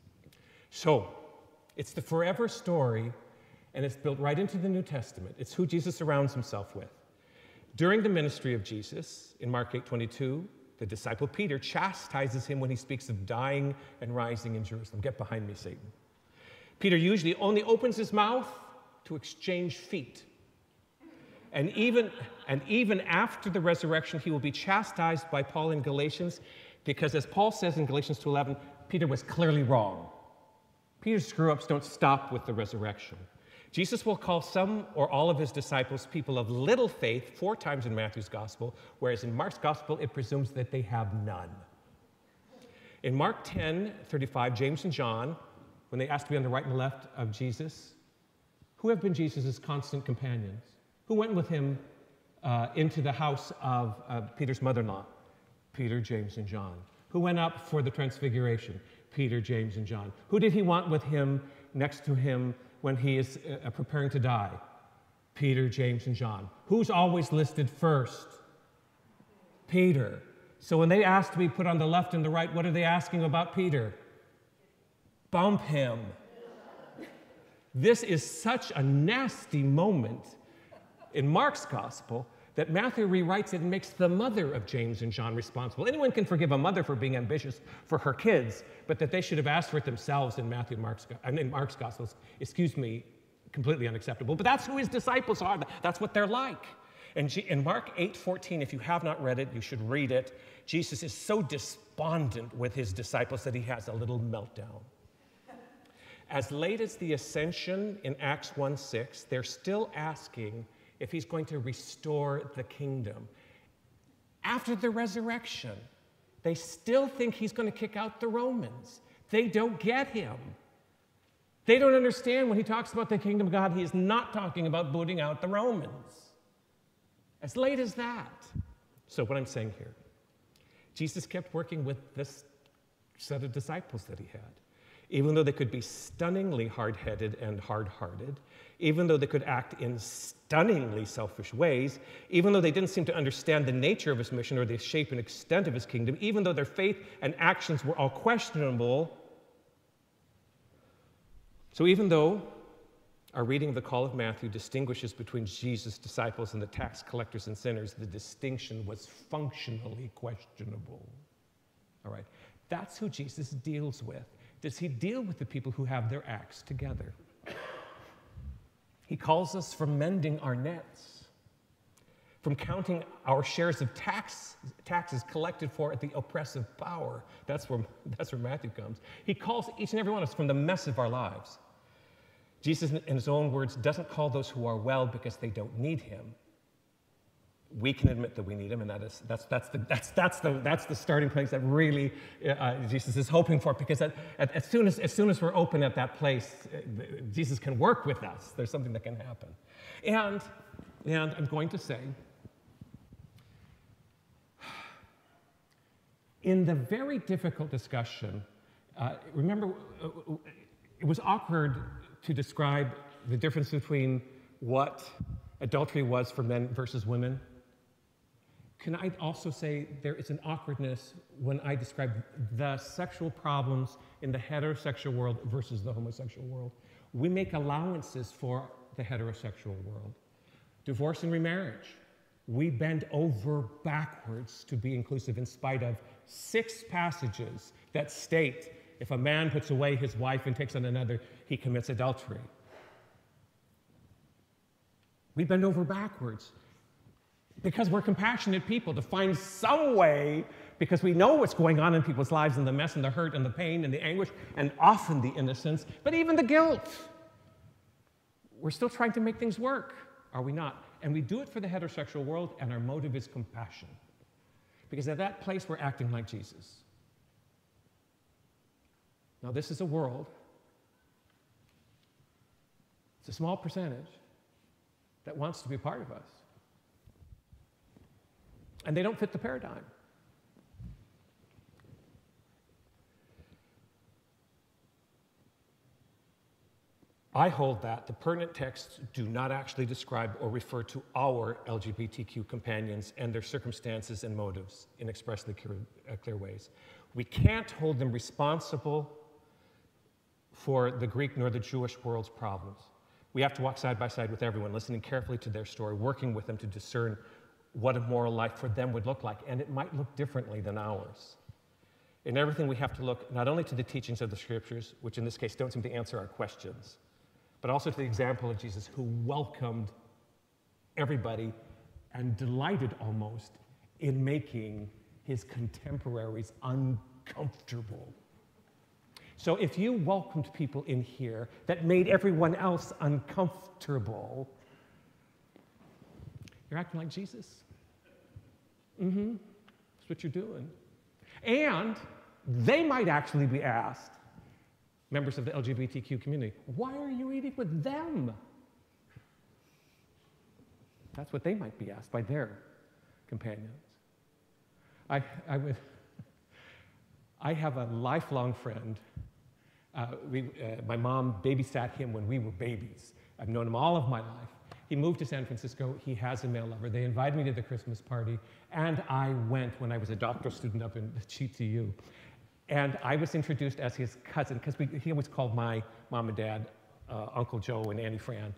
So, it's the forever story, and it's built right into the New Testament. It's who Jesus surrounds himself with. During the ministry of Jesus, in Mark 8 22, the disciple Peter chastises him when he speaks of dying and rising in Jerusalem. Get behind me, Satan. Peter usually only opens his mouth to exchange feet. And even, and even after the resurrection, he will be chastised by Paul in Galatians, because as Paul says in Galatians 2.11, Peter was clearly wrong. Peter's screw ups don't stop with the resurrection. Jesus will call some or all of his disciples people of little faith four times in Matthew's gospel, whereas in Mark's gospel, it presumes that they have none. In Mark 10 35, James and John, when they asked to be on the right and left of Jesus, who have been Jesus' constant companions? Who went with him uh, into the house of uh, Peter's mother in law? Peter, James, and John. Who went up for the transfiguration? Peter, James, and John. Who did he want with him next to him when he is uh, preparing to die? Peter, James, and John. Who's always listed first? Peter. So when they ask to be put on the left and the right, what are they asking about Peter? Bump him. This is such a nasty moment in Mark's gospel that Matthew rewrites it and makes the mother of James and John responsible. Anyone can forgive a mother for being ambitious for her kids, but that they should have asked for it themselves in Matthew and Mark's, in Mark's gospels, excuse me, completely unacceptable. But that's who his disciples are. That's what they're like. And in Mark 8 14, if you have not read it, you should read it. Jesus is so despondent with his disciples that he has a little meltdown. As late as the ascension in Acts 1 6, they're still asking if he's going to restore the kingdom. After the resurrection, they still think he's going to kick out the Romans. They don't get him. They don't understand when he talks about the kingdom of God, he is not talking about booting out the Romans. As late as that. So, what I'm saying here, Jesus kept working with this set of disciples that he had. Even though they could be stunningly hard headed and hard hearted, even though they could act in stunningly selfish ways, even though they didn't seem to understand the nature of his mission or the shape and extent of his kingdom, even though their faith and actions were all questionable. So, even though our reading of the call of Matthew distinguishes between Jesus' disciples and the tax collectors and sinners, the distinction was functionally questionable. All right, that's who Jesus deals with. Does he deal with the people who have their acts together? He calls us from mending our nets, from counting our shares of tax, taxes collected for at the oppressive power. That's where, (laughs) that's where Matthew comes. He calls each and every one of us from the mess of our lives. Jesus, in his own words, doesn't call those who are well because they don't need him. We can admit that we need him, and that is, that's, that's, the, that's, that's, the, that's the starting place that really uh, Jesus is hoping for, because at, at, as, soon as, as soon as we're open at that place, uh, Jesus can work with us. There's something that can happen. And, and I'm going to say, in the very difficult discussion, uh, remember, uh, it was awkward to describe the difference between what adultery was for men versus women. Can I also say there is an awkwardness when I describe the sexual problems in the heterosexual world versus the homosexual world? We make allowances for the heterosexual world. Divorce and remarriage, we bend over backwards to be inclusive in spite of six passages that state if a man puts away his wife and takes on another, he commits adultery. We bend over backwards because we're compassionate people to find some way, because we know what's going on in people's lives and the mess and the hurt and the pain and the anguish and often the innocence, but even the guilt. We're still trying to make things work, are we not? And we do it for the heterosexual world, and our motive is compassion. Because at that place, we're acting like Jesus. Now, this is a world, it's a small percentage that wants to be part of us. And they don't fit the paradigm. I hold that the pertinent texts do not actually describe or refer to our LGBTQ companions and their circumstances and motives in expressly clear, uh, clear ways. We can't hold them responsible for the Greek nor the Jewish world's problems. We have to walk side by side with everyone, listening carefully to their story, working with them to discern what a moral life for them would look like, and it might look differently than ours. In everything, we have to look not only to the teachings of the scriptures, which in this case don't seem to answer our questions, but also to the example of Jesus who welcomed everybody and delighted almost in making his contemporaries uncomfortable. So if you welcomed people in here that made everyone else uncomfortable, you're acting like Jesus. Mm hmm. That's what you're doing. And they might actually be asked, members of the LGBTQ community, why are you eating with them? That's what they might be asked by their companions. I, I, would, I have a lifelong friend. Uh, we, uh, my mom babysat him when we were babies. I've known him all of my life. He moved to San Francisco. He has a male lover. They invited me to the Christmas party, and I went when I was a doctoral student up in the GTU. And I was introduced as his cousin, because he always called my mom and dad uh, Uncle Joe and Auntie Fran.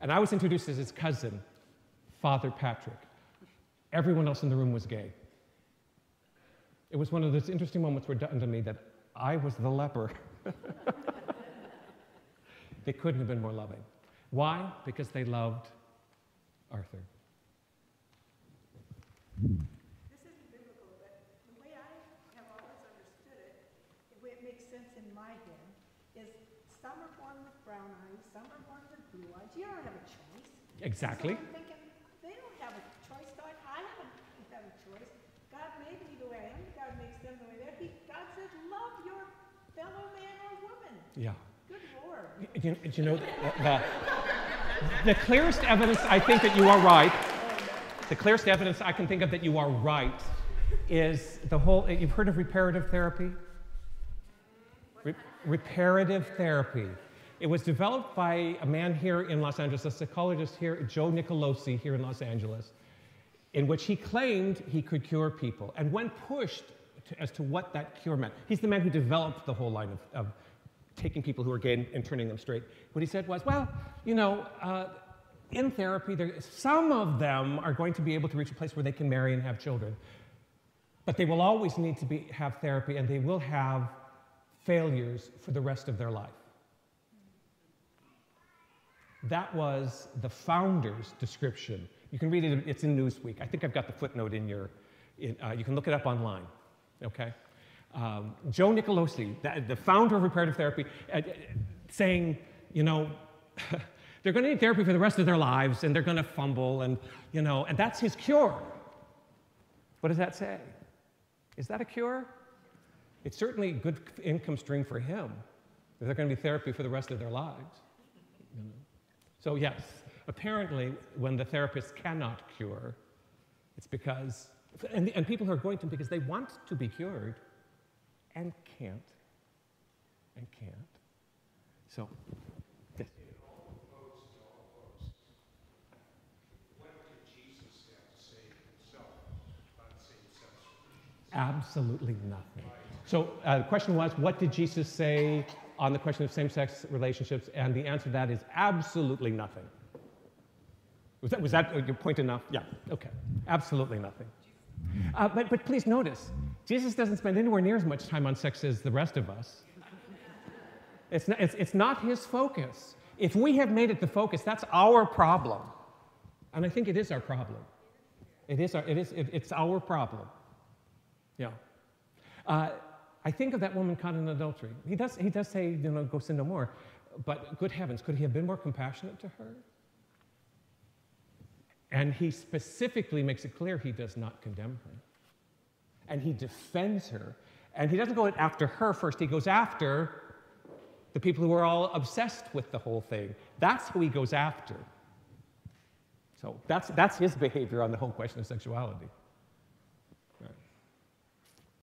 And I was introduced as his cousin, Father Patrick. Everyone else in the room was gay. It was one of those interesting moments where done to me that I was the leper. (laughs) they couldn't have been more loving. Why? Because they loved Arthur. This isn't biblical, but the way I have always understood it, the way it makes sense in my head, is some are born with brown eyes, some are born with blue eyes. You don't have a choice. Exactly. So I'm thinking, they don't have a choice. God, I don't have a choice. God made me the way I am. God makes them the way they are. God says, love your fellow man or woman. Yeah. Good Lord. You, you know, that the, clearest evidence I think that you are right, the clearest evidence I can think of that you are right is the whole, you've heard of reparative therapy? Re- reparative therapy. It was developed by a man here in Los Angeles, a psychologist here, Joe Nicolosi, here in Los Angeles, in which he claimed he could cure people. And when pushed to, as to what that cure meant, he's the man who developed the whole line of, of taking people who are gay and, and turning them straight. What he said was, well, you know, uh, in therapy, there, some of them are going to be able to reach a place where they can marry and have children. But they will always need to be, have therapy and they will have failures for the rest of their life. That was the founder's description. You can read it, it's in Newsweek. I think I've got the footnote in your, in, uh, you can look it up online, okay? Um, Joe Nicolosi, the, the, founder of reparative therapy, uh, saying, you know, (laughs) they're going to need therapy for the rest of their lives and they're going to fumble and, you know, and that's his cure. What does that say? Is that a cure? It's certainly a good income stream for him. They're going to be therapy for the rest of their lives. You know? So, yes, apparently, when the therapist cannot cure, it's because, and, and people are going to because they want to be cured and can't, and can't. So, yes. Absolutely nothing. So uh, the question was, what did Jesus say on the question of same-sex relationships? And the answer to that is absolutely nothing. Was that, was that your point enough? Yeah, okay. Absolutely nothing. Uh, but, but please notice, Jesus doesn't spend anywhere near as much time on sex as the rest of us. It's not, it's, it's not his focus. If we have made it the focus, that's our problem. And I think it is our problem. It is our, it is, it, it's our problem. Yeah. Uh, I think of that woman caught in adultery. He does, he does say, you know, go sin no more. But good heavens, could he have been more compassionate to her? And he specifically makes it clear he does not condemn her. And he defends her. And he doesn't go after her first, he goes after the people who are all obsessed with the whole thing. That's who he goes after. So that's, that's his behavior on the whole question of sexuality.